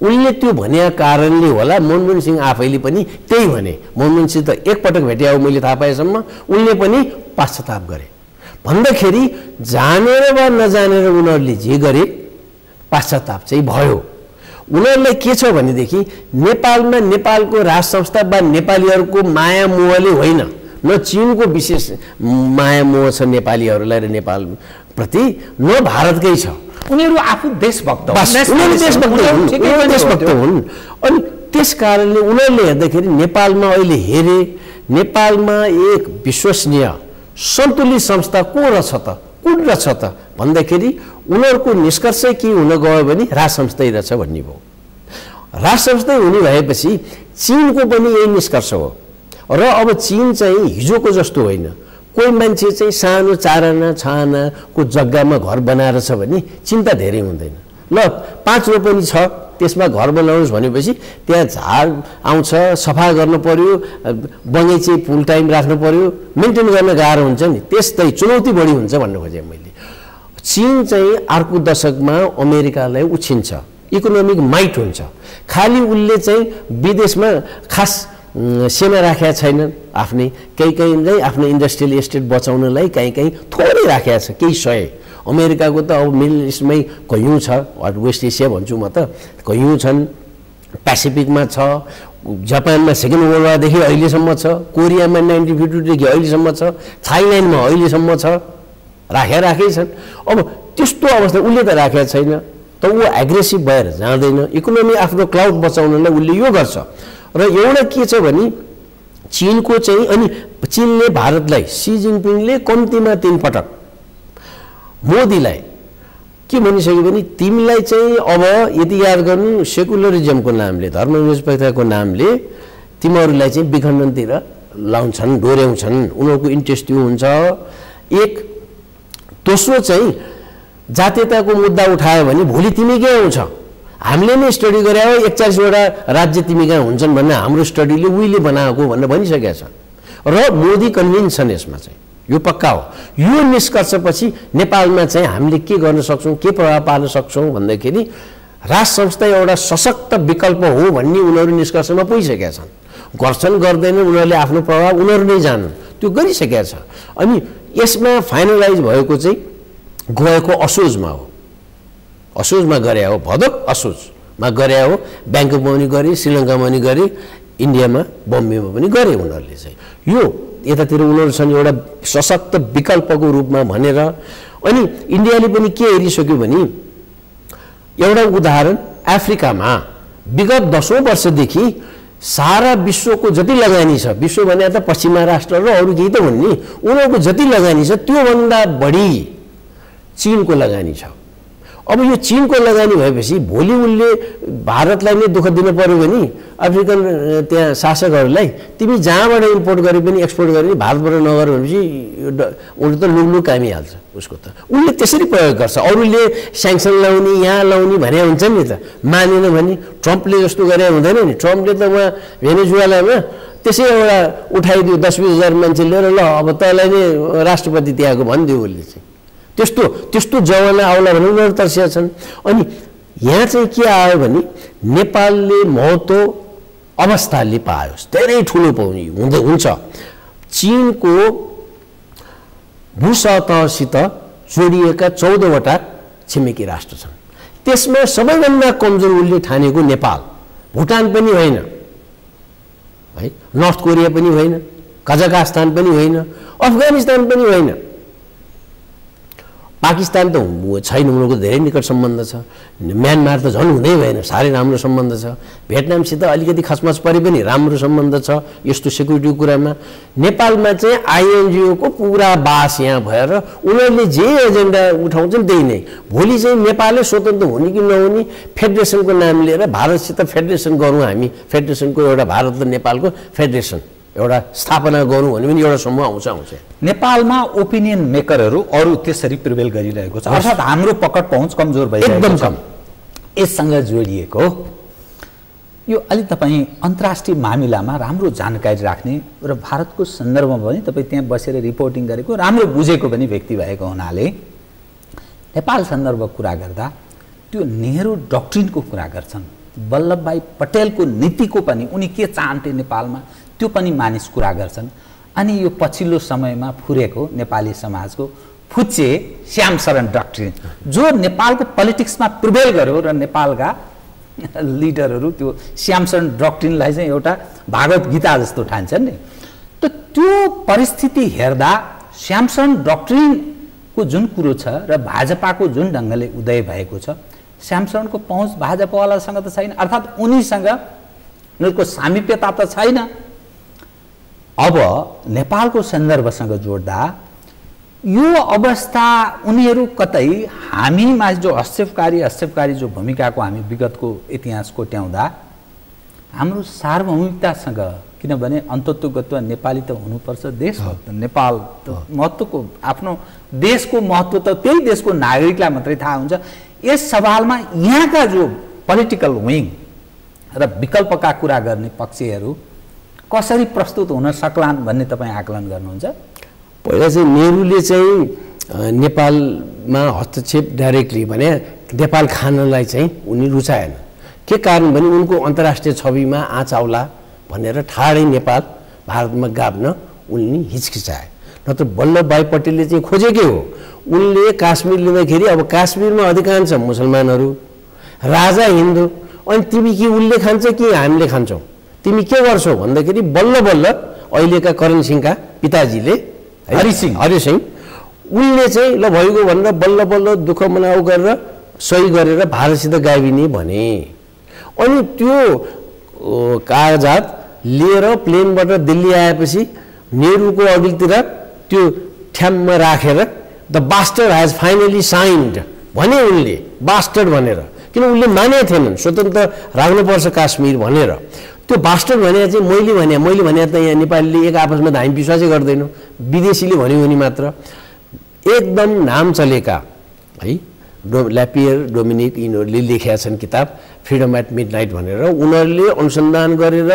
उनले त्यो भनेका कारणले होला मनमोहन सिंह आफैले पनि त्यही भने। मनमोहन सिंह त एकपटक भेटे हो मैले थाहा पाएसम्म उनले पनि पाश्चाताप गरे। भन्दाखेरि जानेर वा नजानेर उनीहरूले जे गरे पाश्चाताप चाहिँ भयो। उनीहरूलाई के छ भनेदेखि नेपालमा नेपालको राज संस्था वा नेपालीहरूको माया मोहले होइन। न चिनको विशेष माया मोह छ नेपालीहरूलाई र नेपालप्रति न भारतकै छ। उनीहरू आफू देशभक्त देशभक्त। हुन्। अनि त्यस कारणले उनीहरूले हेर्दाखेरि नेपालमा अहिले हेरे नेपालमा एक विश्वसनीय सन्तुलित संस्था को रहेछ त? कुन रहेछ त? भन्दाखेरि उनीहरूको निष्कर्ष के हुन गयो भने राज संस्थै रहेछ भन्ने भयो। राज संस्थै हुने भएपछि चिनको पनि यही निष्कर्ष हो। र अब चिन चाहिँ हिजोको जस्तो होइन। कोही मान्छे चाहिँ सानो चाराना छानाको जग्गामा घर बनाएर छ भने चिन्ता धेरै हुँदैन। ल पाँच रोपनी छ त्यसमा घर बनाउनुहोस् भनेपछि त्यहाँ झार आउँछ सफा गर्नु पर्यो बगैँचे फुल टाइम राख्नु पर्यो मेन्टेन गर्न गाह्रो हुन्छ नि त्यस्तै चुनौती बढी हुन्छ भन्नु खोजेँ मैले। चिन चाहिँ अर्को दशकमा अमेरिकालाई उछिन्छ इकोनोमिक माइट हुन्छ। खालि उसले चाहिँ विदेशमा खास सेना राखेका छैनन् आफ्नै। केही चाहिँ आफ्नो इन्डस्ट्रियल एस्टेट बचाउनलाई कहीँ कहीँ थोरै राखेका छ केही सय। अमेरिकाको त अब मिडल इस्टमै कैयौँ छ वेस्ट एसिया भन्छु म त कैयौँ छन्। पेसिफिकमा छ जापानमा सेकेन्ड वर्ल्ड वारदेखि अहिलेसम्म छ कोरियामा नाइन्टिन फिफ्टी टूदेखि अहिलेसम्म छ थाइल्यान्डमा अहिलेसम्म छ राखे राखेकै छन्। अब त्यस्तो अवस्था उसले त राखेका छैन। त ऊ एग्रेसिभ भएर जाँदैन। इकोनोमी आफ्नो क्लाउड बचाउनलाई उसले यो गर्छ। र एउटा के छ भने चिनको चाहिँ अनि चिनले भारतलाई सी जिङपिङले कम्तीमा तिन पटक। मोदीलाई के भनिसक्यो भने तिमीलाई चाहिँ अब यति याद गर्नु सेकुलरिजमको नामले धर्मनिरपेक्षताको नामले तिमीहरूलाई चाहिँ विखण्डनतिर लाउँछन् डोर्याउँछन्। उनीहरूको इन्ट्रेस्ट त्यो हुन्छ। एक दोस्रो चाहिँ जातीयताको मुद्दा उठायो भने भोलि तिमीकै आउँछ हामीले नै स्टडी गरे हो एकचालिसवटा राज्य तिमी कहाँ हुन्छन् भन्ने हाम्रो स्टडीले उहिले बनाएको भनेर भनिसकेका छन्। र मोदी कन्भिन्स छन् यसमा चाहिँ। यो पक्का हो। यो निष्कर्षपछि नेपालमा चाहिँ हामीले के गर्न सक्छौँ के प्रभाव पार्न सक्छौँ भन्दाखेरि राज संस्था एउटा सशक्त विकल्प हो भन्ने उनीहरू निष्कर्षमा पुगिसकेका छन्। गर्छन् गर्दैनन् उनीहरूले आफ्नो प्रभाव उनीहरू नै जानन् त्यो गरिसकेका छ। अनि यसमा फाइनलाइज भएको चाहिँ गएको असोजमा हो। असोजमा गरे हो भदक असोजमा गरे हो ब्याङ्ककमा पनि गरे श्रीलङ्कामा पनि गरे इन्डियामा बम्बेमा पनि गरे उनीहरूले चाहिँ। यो यतातिर उनीहरूसँग एउटा सशक्त विकल्पको रूपमा भनेर। अनि इन्डियाले पनि के हेरिसक्यो भने एउटा उदाहरण अफ्रिकामा विगत दसौँ वर्षदेखि सारा विश्वको जति लगानी छ विश्व भने त पश्चिमा राष्ट्र र अरू केही त हुन् नि उनीहरूको जति लगानी छ त्योभन्दा बढी चिनको लगानी छ। अब यो चिनको लगानी भएपछि भोलि उसले भारतलाई नै दुःख दिनु पऱ्यो भने अफ्रिकन त्यहाँ शासकहरूलाई तिमी जहाँबाट इम्पोर्ट गरे पनि एक्सपोर्ट गरे पनि भारतबाट नगर भनेपछि उसले त लुङलुङ कामिहाल्छ उसको त। उसले त्यसरी प्रयोग गर्छ। अरूले स्याङ्सन लाउने यहाँ लाउने भने हुन्छ नि त। मानेन भने ट्रम्पले जस्तो गरे हुँदैन नि। ट्रम्पले त उहाँ भेनेजुवालामा त्यसै एउटा उठाइदियो दस बिस हजार मान्छे लिएर ल अब तँलाई नै राष्ट्रपति त्यहाँको भनिदियो उसले चाहिँ। त्यस्तो त्यस्तो जमाना आउला भने उनीहरू तर्सिया छन्। अनि यहाँ चाहिँ के आयो भने नेपालले महत्त्व अवस्थाले पायो धेरै ठुलो पाउने हुँदै हुन्छ। चिनको भूसतहसित जोडिएका चौधवटा छिमेकी राष्ट्र छन्। त्यसमा सबैभन्दा कमजोर उसले ठानेको नेपाल। भुटान पनि होइन। है नर्थ कोरिया पनि होइन। कजाकिस्तान पनि होइन। अफगानिस्तान पनि होइन। पाकिस्तान त छैन उनीहरूको धेरै निकट सम्बन्ध छ। म्यानमार त झन् हुँदै भएन साह्रै राम्रो सम्बन्ध छ। भियतनामसित अलिकति खसमस परे पनि राम्रो सम्बन्ध छ यस्तो सेक्युरिटीको कुरामा। नेपालमा चाहिँ आइएनजिओको पुरा बास यहाँ भएर उनीहरूले जे एजेन्डा उठाउँछन् त्यही नै। भोलि चाहिँ नेपालले स्वतन्त्र हुने कि नहुने फेडरेसनको नाम लिएर भारतसित फेडरेसन गरौँ हामी। फेडरेसनको एउटा भारत र नेपालको फेडरेसन। एउटा स्थापना गरौँ भने पनि एउटा समूह आउँछ आउँछ। नेपालमा ओपिनियन मेकरहरू अरू त्यसरी प्रिभेल गरिरहेको छ। अर्थात् हाम्रो पकड पहुँच कमजोर भइरहेको एकदम छ। कम। यससँग जोडिएको यो अलिक तपाईँ अन्तर्राष्ट्रिय मामिलामा राम्रो जानकारी राख्ने र भारतको सन्दर्भमा पनि तपाईँ त्यहाँ बसेर रिपोर्टिङ गरेको राम्रो बुझेको पनि व्यक्ति भएको हुनाले नेपाल सन्दर्भ कुरा गर्दा त्यो नेहरू डक्ट्रिनको कुरा गर्छन्। वल्लभभाइ पटेलको नीतिको पनि उनी के चाहन्थे नेपालमा? त्यो पनि मानिस कुरा गर्छन्। अनि यो पछिल्लो समयमा फुरेको नेपाली समाजको फुच्चे श्याम शरण डक्ट्रिन जो नेपालको पोलिटिक्समा प्रिभेल गर्यो र नेपालका *laughs* लिडरहरू त्यो श्याम शरण डक्ट्रिनलाई चाहिँ एउटा भागवत गीता जस्तो ठान्छन् नि। त त्यो परिस्थिति हेर्दा शरण डक्ट्रिनको जुन कुरो छ र भाजपाको जुन ढङ्गले उदय भएको छ श्यामशरणको पहुँच भाजपावालासँग त छैन। अर्थात् उनीसँग उनीहरूको सामिप्यता त छैन। अब नेपालको सन्दर्भसँग जोड्दा यो अवस्था उनीहरू कतै हामीमा जो हस्तक्षेपकारी हस्तक्षेपकारी जो भूमिकाको हामी विगतको इतिहास कोट्याउँदा हाम्रो सार्वभौमिकतासँग किनभने अन्तत्वगत्व नेपाली त हुनुपर्छ देश नेपाल त महत्त्वको आफ्नो देशको महत्त्व त त्यही देशको नागरिकलाई मात्रै थाहा हुन्छ। यस सवालमा यहाँका जो पोलिटिकल विङ र विकल्पका कुरा गर्ने पक्षहरू कसरी प्रस्तुत हुन सक्लान् भन्ने तपाईँ आकलन गर्नुहुन्छ? पहिला चाहिँ नेहरूले चाहिँ नेपालमा हस्तक्षेप डाइरेक्टली भने नेपाल खानलाई चाहिँ उनी रुचाएन। के कारण भने उनको अन्तर्राष्ट्रिय छविमा आँच आउला भनेर ठाडै नेपाल भारतमा गाभ्न उनले हिचकिचाए। नत्र वल्लभभाइ पटेलले चाहिँ खोजेकै हो उनले काश्मीर लिँदाखेरि अब काश्मीरमा अधिकांश मुसलमानहरू राजा हिन्दू अनि तिमी कि उसले खान्छ कि हामीले खान्छौँ? तिमी के गर्छौ भन्दाखेरि बल्ल बल्ल अहिलेका करण सिंहका पिताजीले हरि सिंह। हरि सिंह उनले चाहिँ ल भइगयो भनेर बल्ल बल्ल दुःख मनाउ गरेर सही गरेर भारतसित गाविने भने। अनि त्यो कागजात लिएर प्लेनबाट दिल्ली आएपछि नेहरूको अघिल्तिर त्यो ठ्याममा राखेर the bastard has finally signed भने उनले बास्टर्ड भनेर। किन उसले मानेका थिएनन्? स्वतन्त्र राख्नुपर्छ काश्मीर भनेर। त्यो बास्टर्ड भने चाहिँ मैले भने मैले भने त यहाँ नेपालीले एक आपसमा त हामी विश्वासै गर्दैनौँ। विदेशीले भन्यो भने मात्र। एकदम नाम चलेका है डो ल्यापियर डोमिनिक यिनीहरूले लेखेका छन् किताब फ्रिडम एट मिड नाइट भनेर। उनीहरूले अनुसन्धान गरेर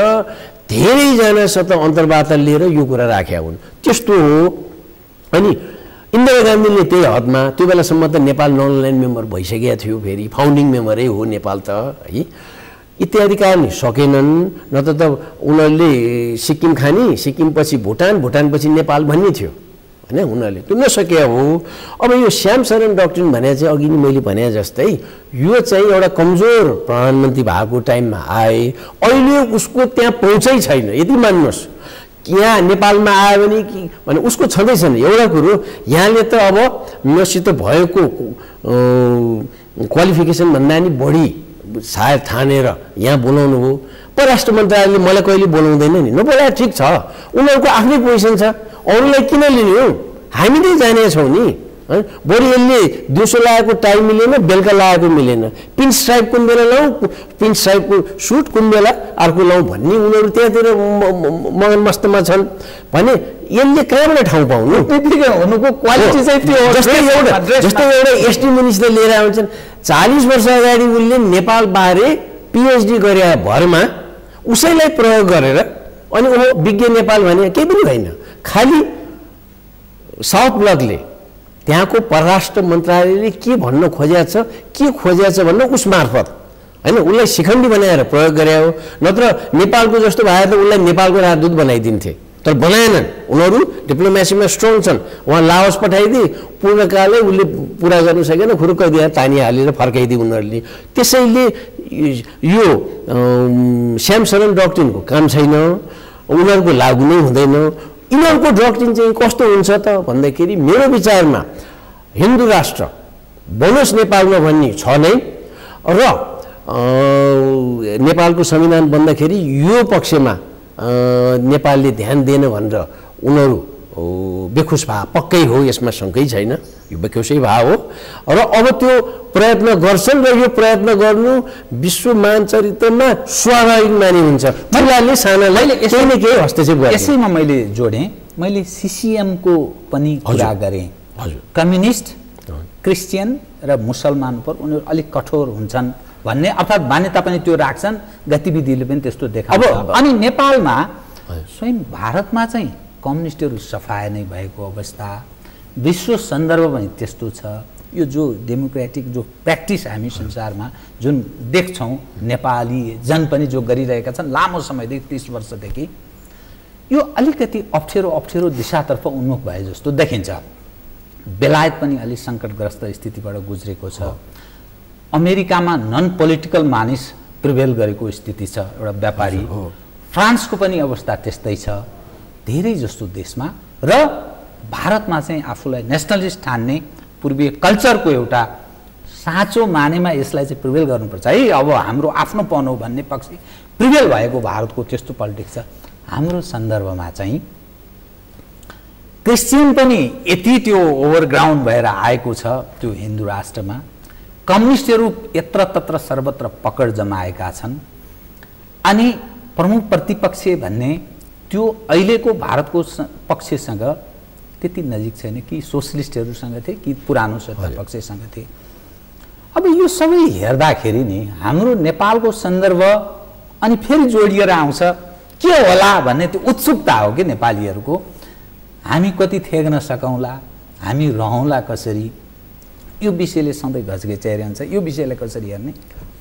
धेरैजनासित अन्तर्वार्ता लिएर यो कुरा राखेका हुन्। त्यस्तो हो। अनि इन्दिरा गान्धीले त्यही हदमा त्यो बेलासम्म त नेपाल नन लाइन मेम्बर भइसकेको थियो फेरि। फाउन्डिङ मेम्बरै हो नेपाल त है। इत्यादि कारण सकेनन् नत्र त उनीहरूले सिक्किम खाने सिक्किमपछि भुटान भुटानपछि नेपाल भन्ने थियो। होइन उनीहरूले त्यो नसके हो। अब यो श्याम शरण डक्ट्रिन भने चाहिँ अघि नै मैले भने जस्तै यो चाहिँ एउटा कमजोर प्रधानमन्त्री भएको टाइममा आए अहिले उसको त्यहाँ पहुँचै छैन। यति मान्नुहोस्। यहाँ नेपालमा आयो भने कि भने उसको छँदै छैन। एउटा कुरो यहाँले त अब मसित भएको क्वालिफिकेसन भन्दा नि बढी सायद ठानेर यहाँ बोलाउनु हो। परराष्ट्र मन्त्रालयले मलाई कहिले बोलाउँदैन नि। नबोलाए ठिक छ। उनीहरूको आफ्नै पोजिसन छ। अरूलाई किन लिने हो? हामी नै जानेछौँ नि। है? बरु यसले दिउँसो लगाएको टाइम मिलेन बेलुका लगाएको मिलेन। पिन स्ट्राइप कुन बेला लाउँ पिन स्ट्राइपको सुट कुन बेला अर्को लाउँ भन्ने उनीहरू त्यहाँतिर मगन मस्तमा छन्। भने यसले कहाँबाट ठाउँ पाउनु। *laughs* जस्तै एउटा जस्तै एउटा एसटी मिनिस्टर लिएर आउँछन्। चालिस वर्ष अगाडि उसले नेपाल बारे पिएचडी गरे भरमा उसैलाई प्रयोग गरेर अनि ऊ विज्ञ नेपाल भने केही पनि होइन। खालि साउथ ब्लकले त्यहाँको परराष्ट्र मन्त्रालयले के भन्न खोजेको छ के खोजेको छ भन्न उस मार्फत। होइन उसलाई शिखण्डी बनाएर प्रयोग गरे हो। नत्र नेपालको जस्तो भए त उसलाई नेपालको राजदूत बनाइदिन्थे। तर बनाएनन्। उनीहरू डिप्लोमेसीमा स्ट्रङ छन्। उहाँ लाओस पठाइदिए पूर्णकालै उसले पुरा गर्नु सकेन खुरुक्क दिएर तानी हालेर फर्काइदिए उनीहरूले। त्यसैले यो शरण डक्ट्रिनको काम छैन उनीहरूको लागु नै हुँदैन। यिनीहरूको डक्ट्रिन चाहिँ कस्तो हुन्छ त भन्दाखेरि मेरो विचारमा हिन्दू राष्ट्र बनोस् नेपालमा भन्ने छ नै र नेपालको संविधान बन्दाखेरि यो पक्षमा नेपालले ध्यान दिएन भनेर उनीहरू ओ, बेखुस भए पक्कै हो यसमा शङ्कै छैन। यो बेखुसै भए हो। र अब त्यो प्रयत्न गर्छन् र यो प्रयत्न गर्नु विश्व मानचरित्रमा स्वाभाविक मानि हुन्छ। ठुलाले सानालाई केही न केही हस्तक्षेप गर्छ यसैमा मैले जोडेँ। मैले सिसिएमको पनि कुरा गरेँ। हजुर। कम्युनिस्ट क्रिस्चियन र मुसलमान पर उनीहरू अलिक कठोर हुन्छन् भन्ने अर्थात् मान्यता पनि त्यो राख्छन्। गतिविधिले पनि त्यस्तो देखाउँछ। अब- अनि नेपालमा स्वयं भारतमा चाहिँ कम्युनिस्टहरू सफाया नै भएको अवस्था विश्व सन्दर्भ पनि त्यस्तो छ। यो जो डेमोक्रेटिक जो प्र्याक्टिस हामी संसारमा जुन देख्छौँ नेपाली जन पनि जो गरिरहेका छन् लामो समयदेखि तिस वर्षदेखि यो अलिकति अप्ठ्यारो अप्ठ्यारो दिशातर्फ उन्मुख भए जस्तो देखिन्छ। बेलायत पनि अलिक सङ्कटग्रस्त स्थितिबाट गुज्रेको छ। अमेरिकामा नन पोलिटिकल मानिस प्रिभेल गरेको स्थिति छ एउटा व्यापारी। फ्रान्सको पनि अवस्था त्यस्तै छ। धेरै जस्तो देशमा र भारतमा चाहिँ आफूलाई नेसनलिस्ट ठान्ने पूर्वीय कल्चरको एउटा साँचो मानेमा यसलाई चाहिँ प्रिभेल गर्नुपर्छ। है अब हाम्रो आफ्नोपन हो भन्ने पक्ष प्रिभेल भएको भारतको त्यस्तो पोलिटिक्स छ। हाम्रो सन्दर्भमा चाहिँ क्रिस्चियन पनि यति त्यो ओभरग्राउन्ड भएर आएको छ त्यो हिन्दू राष्ट्रमा। कम्युनिस्टहरू यत्र तत्र सर्वत्र पकड जमाएका छन्। अनि प्रमुख प्रतिपक्ष भन्ने त्यो अहिलेको भारतको पक्षसँग त्यति नजिक छैन कि सोसलिस्टहरूसँग थिए कि पुरानो सत्ता पक्षसँग थिए। अब यो सबै हेर्दाखेरि नि हाम्रो नेपालको सन्दर्भ अनि फेरि जोडिएर आउँछ के होला भन्ने त्यो उत्सुकता हो कि नेपालीहरूको। हामी कति थेग्न सकौँला हामी रहौँला कसरी? यो विषयले सधैँ घचघच्याइरहन्छ यो विषयलाई कसरी हेर्ने?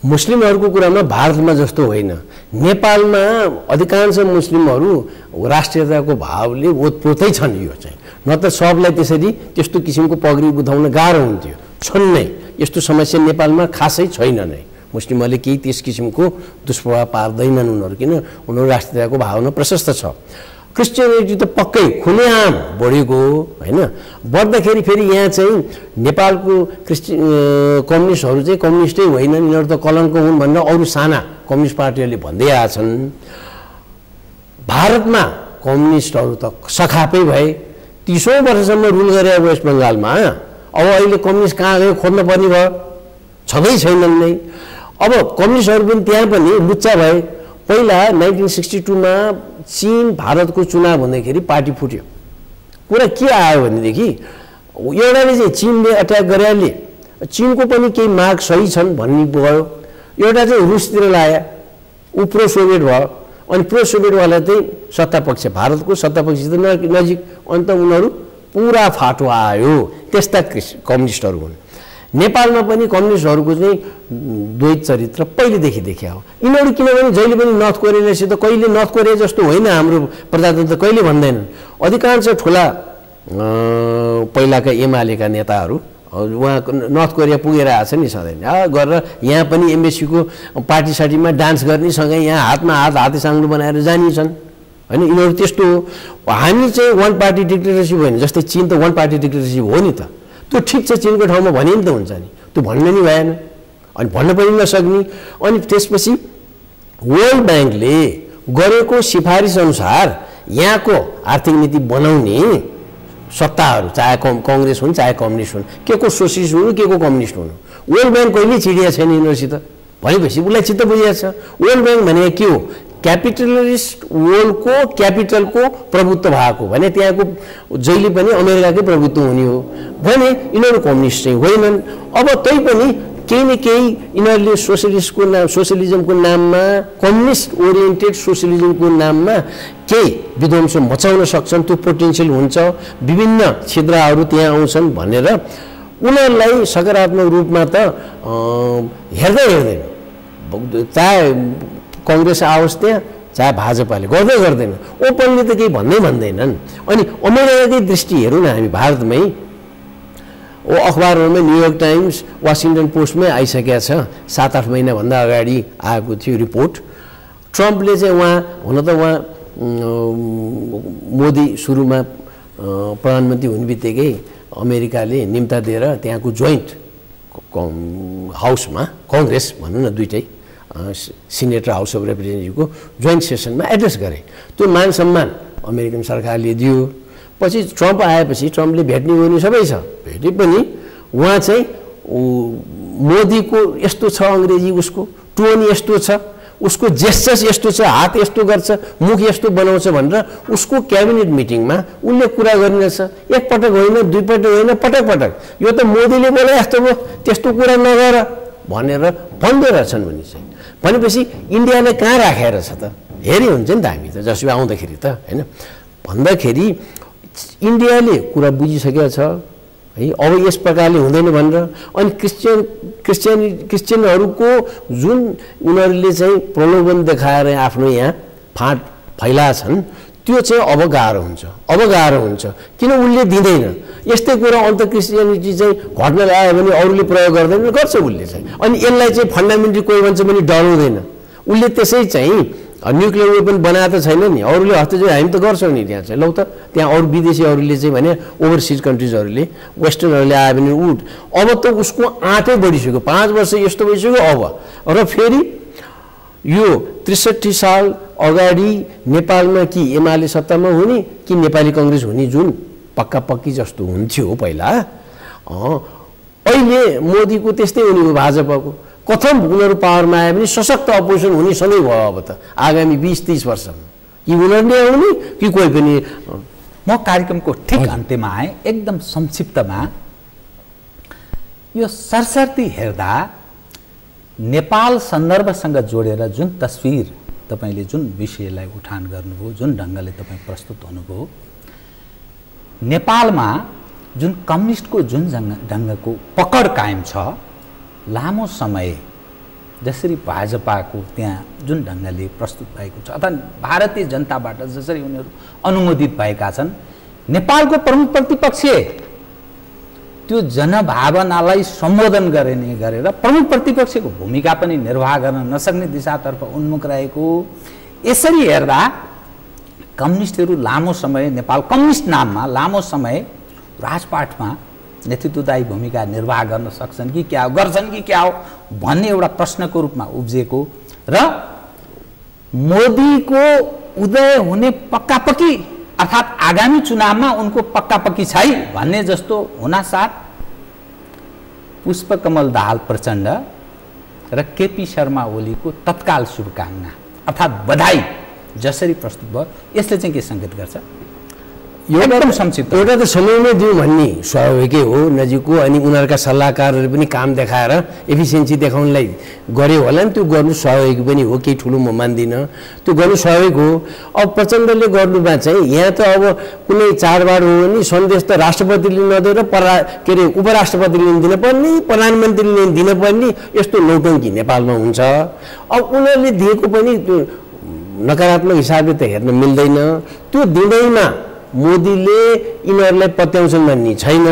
मुस्लिमहरूको कुरामा भारतमा जस्तो होइन। नेपालमा अधिकांश मुस्लिमहरू राष्ट्रियताको भावले ओतप्रोतै छन् यो चाहिँ। न त सबलाई त्यसरी त्यस्तो किसिमको पगडी बुझाउन गाह्रो हुन्थ्यो। छन् नै। यस्तो समस्या नेपालमा खासै छैन नै। मुस्लिमहरूले केही त्यस किसिमको दुष्प्रभाव पार्दैनन् उनीहरू किन? उनीहरू राष्ट्रियताको भावना प्रशस्त छ। क्रिस्चियनिटी त पक्कै खुलेआम बढेको होइन। बढ्दाखेरि फेरि यहाँ चाहिँ नेपालको क्रिस्चि कम्युनिस्टहरू चाहिँ कम्युनिस्टै होइनन् यिनीहरू त कलङ्क हुन् भनेर अरू साना कम्युनिस्ट पार्टीहरूले भन्दै आएछन् भारतमा कम्युनिस्टहरू त सखापै भए। तिसौँ वर्षसम्म रुल गरे वेस्ट बङ्गालमा। अब अहिले कम्युनिस्ट कहाँ गयो खोज्न पर्ने भयो? छँदै छैनन् नै। अब कम्युनिस्टहरू पनि त्यहाँ पनि लुच्चा भए। पहिला नाइन्टिन सिक्सटी टूमा चिन भारतको चुनाव हुँदाखेरि पार्टी फुट्यो। कुरा के आयो भनेदेखि एउटाले चाहिँ चिनले एट्याक गरेरले चिनको पनि केही माग सही छन् भन्ने गयो एउटा चाहिँ रुसतिर लाया ऊ प्रो सोभियत भयो। अनि प्रो सोभियतवाला चाहिँ सत्तापक्ष भारतको सत्तापक्षसित नजिक। अन्त उनीहरू पुरा फाटो आयो। त्यस्ता कम्युनिस्टहरू हुन्। नेपालमा पनि कम्युनिस्टहरूको चाहिँ द्वैत चरित्र पहिलेदेखि देखिया हो। यिनीहरू किनभने जहिले पनि नर्थ कोरियासित कहिले नर्थ कोरिया जस्तो होइन हाम्रो प्रजातन्त्र कहिले भन्दैनन्। अधिकांश ठुला पहिलाका एमालेका नेताहरू उहाँ नर्थ कोरिया पुगेर आएको छ नि सधैँ। गरेर यहाँ पनि एमबेसीको पार्टी सार्टीमा डान्स गर्ने सँगै यहाँ हातमा हात हाते साङ्लो बनाएर जाने छन् होइन यिनीहरू त्यस्तो हो। हामी चाहिँ वान पार्टी डिक्टेटरसिप होइन जस्तै चिन त वान पार्टी डिक्टेटरसिप हो नि त। त्यो ठिक छ चिनको ठाउँमा भने नि त हुन्छ नि। त्यो भन्नु नि भएन। अनि भन्न पनि नसक्ने। अनि त्यसपछि वर्ल्ड ब्याङ्कले गरेको सिफारिस अनुसार यहाँको आर्थिक नीति बनाउने सत्ताहरू चाहे कम् कङ्ग्रेस हुन् चाहे कम्युनिस्ट हुन् के को सोसिस्ट हुनु के को कम्युनिस्ट हुनु। वर्ल्ड ब्याङ्क कहिल्यै चिडिया छैन यिनीहरूसित? भनेपछि उसलाई चित्त बुझिएको छ। वर्ल्ड ब्याङ्क भनेको के हो? क्यापिटलिस्ट वर्ल्डको क्यापिटलको प्रभुत्व भएको भने त्यहाँको जहिले पनि अमेरिकाकै प्रभुत्व हुने हो भने यिनीहरू कम्युनिस्ट चाहिँ होइनन्। अब तै पनि केही न केही यिनीहरूले सोसियलिस्टको नाम सोसियलिजमको नाममा कम्युनिस्ट ओरिएन्टेड सोसियलिजमको नाममा केही विध्वंस मचाउन सक्छन् त्यो पोटेन्सियल हुन्छ विभिन्न छिद्रहरू त्यहाँ आउँछन् भनेर उनीहरूलाई सकारात्मक रूपमा त हेर्दै हेर्दैन। चाहे कङ्ग्रेस आओस् त्यहाँ चाहे भाजपाले गर्दै गर्दैन। ओपनली त केही भन्दै भन्दैनन्। अनि अमेरिकाकै दृष्टि हेरौँ न हामी भारतमै। ओ अखबारहरूमा न्युयोर्क टाइम्स वासिङटन पोस्टमै आइसकेका छ। सात आठ महिनाभन्दा अगाडि आएको थियो रिपोर्ट। ट्रम्पले चाहिँ उहाँ हुन त उहाँ मोदी सुरुमा प्रधानमन्त्री हुने बित्तिकै अमेरिकाले निम्ता दिएर त्यहाँको जोइन्ट हाउसमा कङ्ग्रेस भनौँ न दुइटै। सिनेट हाउस अफ रिप्रेजेन्टेटिभको जोइन्ट सेसनमा एड्रेस गरे। त्यो मान सम्मान अमेरिकन सरकारले दियो। पछि ट्रम्प आएपछि ट्रम्पले भेट्ने ओर्ने सबै छ। भेटे पनि उहाँ चाहिँ मोदीको यस्तो छ अङ्ग्रेजी उसको टोन यस्तो छ उसको जेस्चर्स यस्तो छ हात यस्तो गर्छ मुख यस्तो बनाउँछ भनेर उसको क्याबिनेट मिटिङमा उसले कुरा गरिरहेछ एकपटक होइन दुईपटक होइन पटक पटक यो त मोदीले बोले यस्तो भयो त्यस्तो कुरा नगर भनेर भन्दै रहेछन् भने चाहिँ। भनेपछि इन्डियाले कहाँ राखेर छ त? हेरी हुन्छ नि त हामी त जसो आउँदाखेरि त होइन? भन्दाखेरि इन्डियाले कुरा बुझिसकेको छ है? अब यस प्रकारले हुँदैन भनेर अनि क्रिस्चियन क्रिस्चियन क्रिस्चियनहरूको जुन उनीहरूले चाहिँ प्रलोभन देखाएर आफ्नो यहाँ फाँट फैलाछन् त्यो चाहिँ अब गाह्रो हुन्छ अब गाह्रो हुन्छ। किन उसले दिँदैन? यस्तै कुरा अन्त क्रिस्चियनिटी चाहिँ घट्न लाग्यो भने अरूले प्रयोग गर्दैन गर्छ उसले चाहिँ। अनि यसलाई चाहिँ फन्डामेन्टली कोही मान्छे पनि डराउँदैन। उसले त्यसै चाहिँ न्युक्लियर वेपन बनाएको त छैन नि। अरूले हस्तक्षेप हामी त गर्छौँ नि त्यहाँ चाहिँ। लौ त त्यहाँ अरू विदेशीहरूले चाहिँ भने ओभरसिज कन्ट्रिजहरूले वेस्टर्नहरूले आयो भने ऊ अब त उसको आँटै बढिसक्यो। पाँच वर्ष यस्तो भइसक्यो अब। र फेरि यो त्रिसठी साल अगाडि नेपालमा कि एमाले सत्तामा हुने कि नेपाली कङ्ग्रेस हुने जुन पक्का पक्की जस्तो हुन्थ्यो पहिला अहिले मोदीको त्यस्तै हुने हो भाजपाको। कथम उनीहरू पावरमा आयो भने सशक्त अपोजिसन हुने सधैँ भयो अब त आगामी बिस तिस वर्षमा। कि उनीहरूले आउने कि कोही पनि म कार्यक्रमको ठिक अन्त्यमा आएँ एकदम संक्षिप्तमा। यो सरसर्ती हेर्दा नेपाल सन्दर्भसँग जोडेर जुन तस्विर तपाईँले जुन विषयलाई उठान गर्नुभयो जुन ढङ्गले तपाईँ प्रस्तुत हुनुभयो नेपालमा जुन कम्युनिस्टको जुन ढङ्गको पकड कायम छ लामो समय जसरी भाजपाको त्यहाँ जुन ढङ्गले प्रस्तुत भएको छ अथवा भारतीय जनताबाट जसरी उनीहरू अनुमोदित भएका छन् नेपालको प्रमुख प्रतिपक्ष त्यो जनभावनालाई सम्बोधन गर्ने गरेर प्रमुख प्रतिपक्षको भूमिका पनि निर्वाह गर्न नसक्ने दिशातर्फ उन्मुख रहेको। यसरी हेर्दा कम्युनिस्टहरू लामो समय नेपाल कम्युनिस्ट नाममा लामो समय राजपाटमा नेतृत्वदायी भूमिका निर्वाह गर्न सक्छन् कि क्या हो गर्छन् कि क्या हो भन्ने एउटा प्रश्नको रूपमा उब्जिएको र मोदीको उदय हुने पक्कापक्की अर्थात् आगामी चुनावमा उनको पक्कापक्की छै भन्ने जस्तो हुनासाथ पुष्पकमल दाहाल प्रचण्ड र केपी शर्मा ओलीको तत्काल शुभकामना अर्थात् बधाई जसरी प्रस्तुत भयो यसले चाहिँ के सङ्केत गर्छ? एकदम संक्षिप्त एउटा त समयमै दिउँ भन्ने स्वाभाविकै हो नजिकको अनि उनीहरूका सल्लाहकारहरू पनि काम देखाएर एफिसियन्सी देखाउनलाई गर्यो होला नि त्यो गर्नु स्वाभाविक पनि हो केही ठुलो म मान्दिनँ। त्यो गर्नु स्वाभाविक हो। अब प्रचण्डले गर्नुमा चाहिँ यहाँ त अब कुनै चाडबाड हो भने सन्देश त राष्ट्रपतिले नदिएर परा के अरे उपराष्ट्रपतिले दिन पर्ने प्रधानमन्त्रीले दिन पर्ने यस्तो नौटङ्की नेपालमा हुन्छ। अब उनीहरूले दिएको पनि नकारात्मक हिसाबले त हेर्न मिल्दैन। त्यो दिँदैमा मोदीले यिनीहरूलाई पत्याउँछन् भन्ने छैन।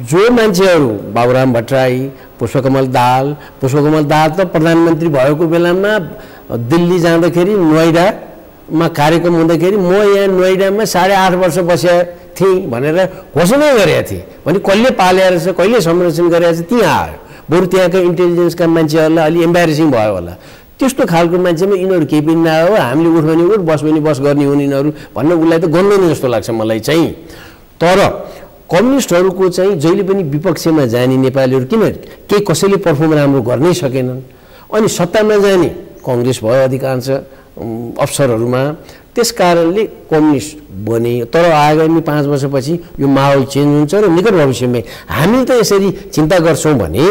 जो मान्छेहरू बाबुराम भट्टराई पुष्पकमल दाल पुष्पकमल दाल त प्रधानमन्त्री भएको बेलामा दिल्ली जाँदाखेरि नोइडामा कार्यक्रम हुँदाखेरि म यहाँ नोइडामा साढे आठ वर्ष बसेको थिएँ भनेर घोषणा गरेका थिएँ। भने कहिले पालेर छ कहिले संरक्षण गरेर छ त्यहाँ आयो। बरु त्यहाँका इन्टेलिजेन्सका मान्छेहरूलाई अलि एम्बारेसिङ भयो होला। त्यस्तो खालको मान्छेमा यिनीहरू केही पनि नआयो हामीले उठ भने उठ बस भने बस गर्ने हुन् यिनीहरू भन्ने उसलाई त गन्दैन जस्तो लाग्छ मलाई चाहिँ। तर कम्युनिस्टहरूको चाहिँ जहिले पनि विपक्षमा जाने नेपालीहरू किन केही कसैले पर्फर्म राम्रो गर्नै सकेनन्। अनि सत्तामा जाने कङ्ग्रेस भयो अधिकांश उम्, अवसरहरूमा त्यस कारणले कम्युनिस्ट बने। तर आगामी पाँच वर्षपछि यो माहौल चेन्ज हुन्छ र निकट भविष्यमै हामी त यसरी चिन्ता गर्छौँ भने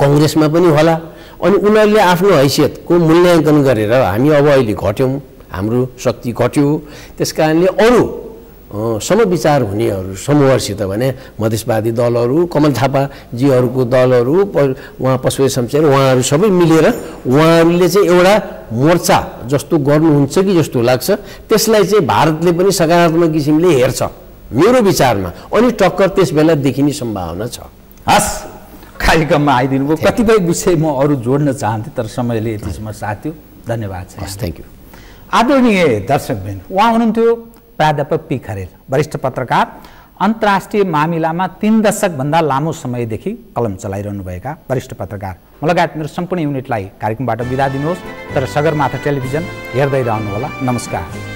कङ्ग्रेसमा पनि होला। अनि उनीहरूले आफ्नो हैसियतको मूल्याङ्कन गरेर हामी अब अहिले घट्यौँ हाम्रो शक्ति घट्यो। त्यस कारणले अरू समविचार हुनेहरू समूहहरूसित भने मधेसवादी दलहरू कमल थापाजीहरूको दलहरू उहाँ पशुपति शमशेर उहाँहरू सबै मिलेर उहाँहरूले चाहिँ एउटा मोर्चा जस्तो गर्नुहुन्छ कि जस्तो लाग्छ। त्यसलाई चाहिँ भारतले पनि सकारात्मक किसिमले हेर्छ। मेरो विचारमा अनि टक्कर त्यस बेला देखिने सम्भावना छ। हस्। कार्यक्रममा आइदिनु भयो। कतिपय विषय म अरू जोड्न चाहन्थेँ तर समयले यतिसम्म साथ दियो धन्यवाद छ। थ्याङ्क यू आदरणीय दर्शकबिन उहाँ हुनुहुन्थ्यो प्राध्यापक पी खरेल वरिष्ठ पत्रकार अन्तर्राष्ट्रिय मामिलामा तिन दशकभन्दा लामो समयदेखि कलम चलाइरहनुभएका वरिष्ठ पत्रकार। म लगायत मेरो सम्पूर्ण युनिटलाई कार्यक्रमबाट बिदा दिनुहोस् तर सगरमाथा टेलिभिजन हेर्दै रहनुहोला। नमस्कार।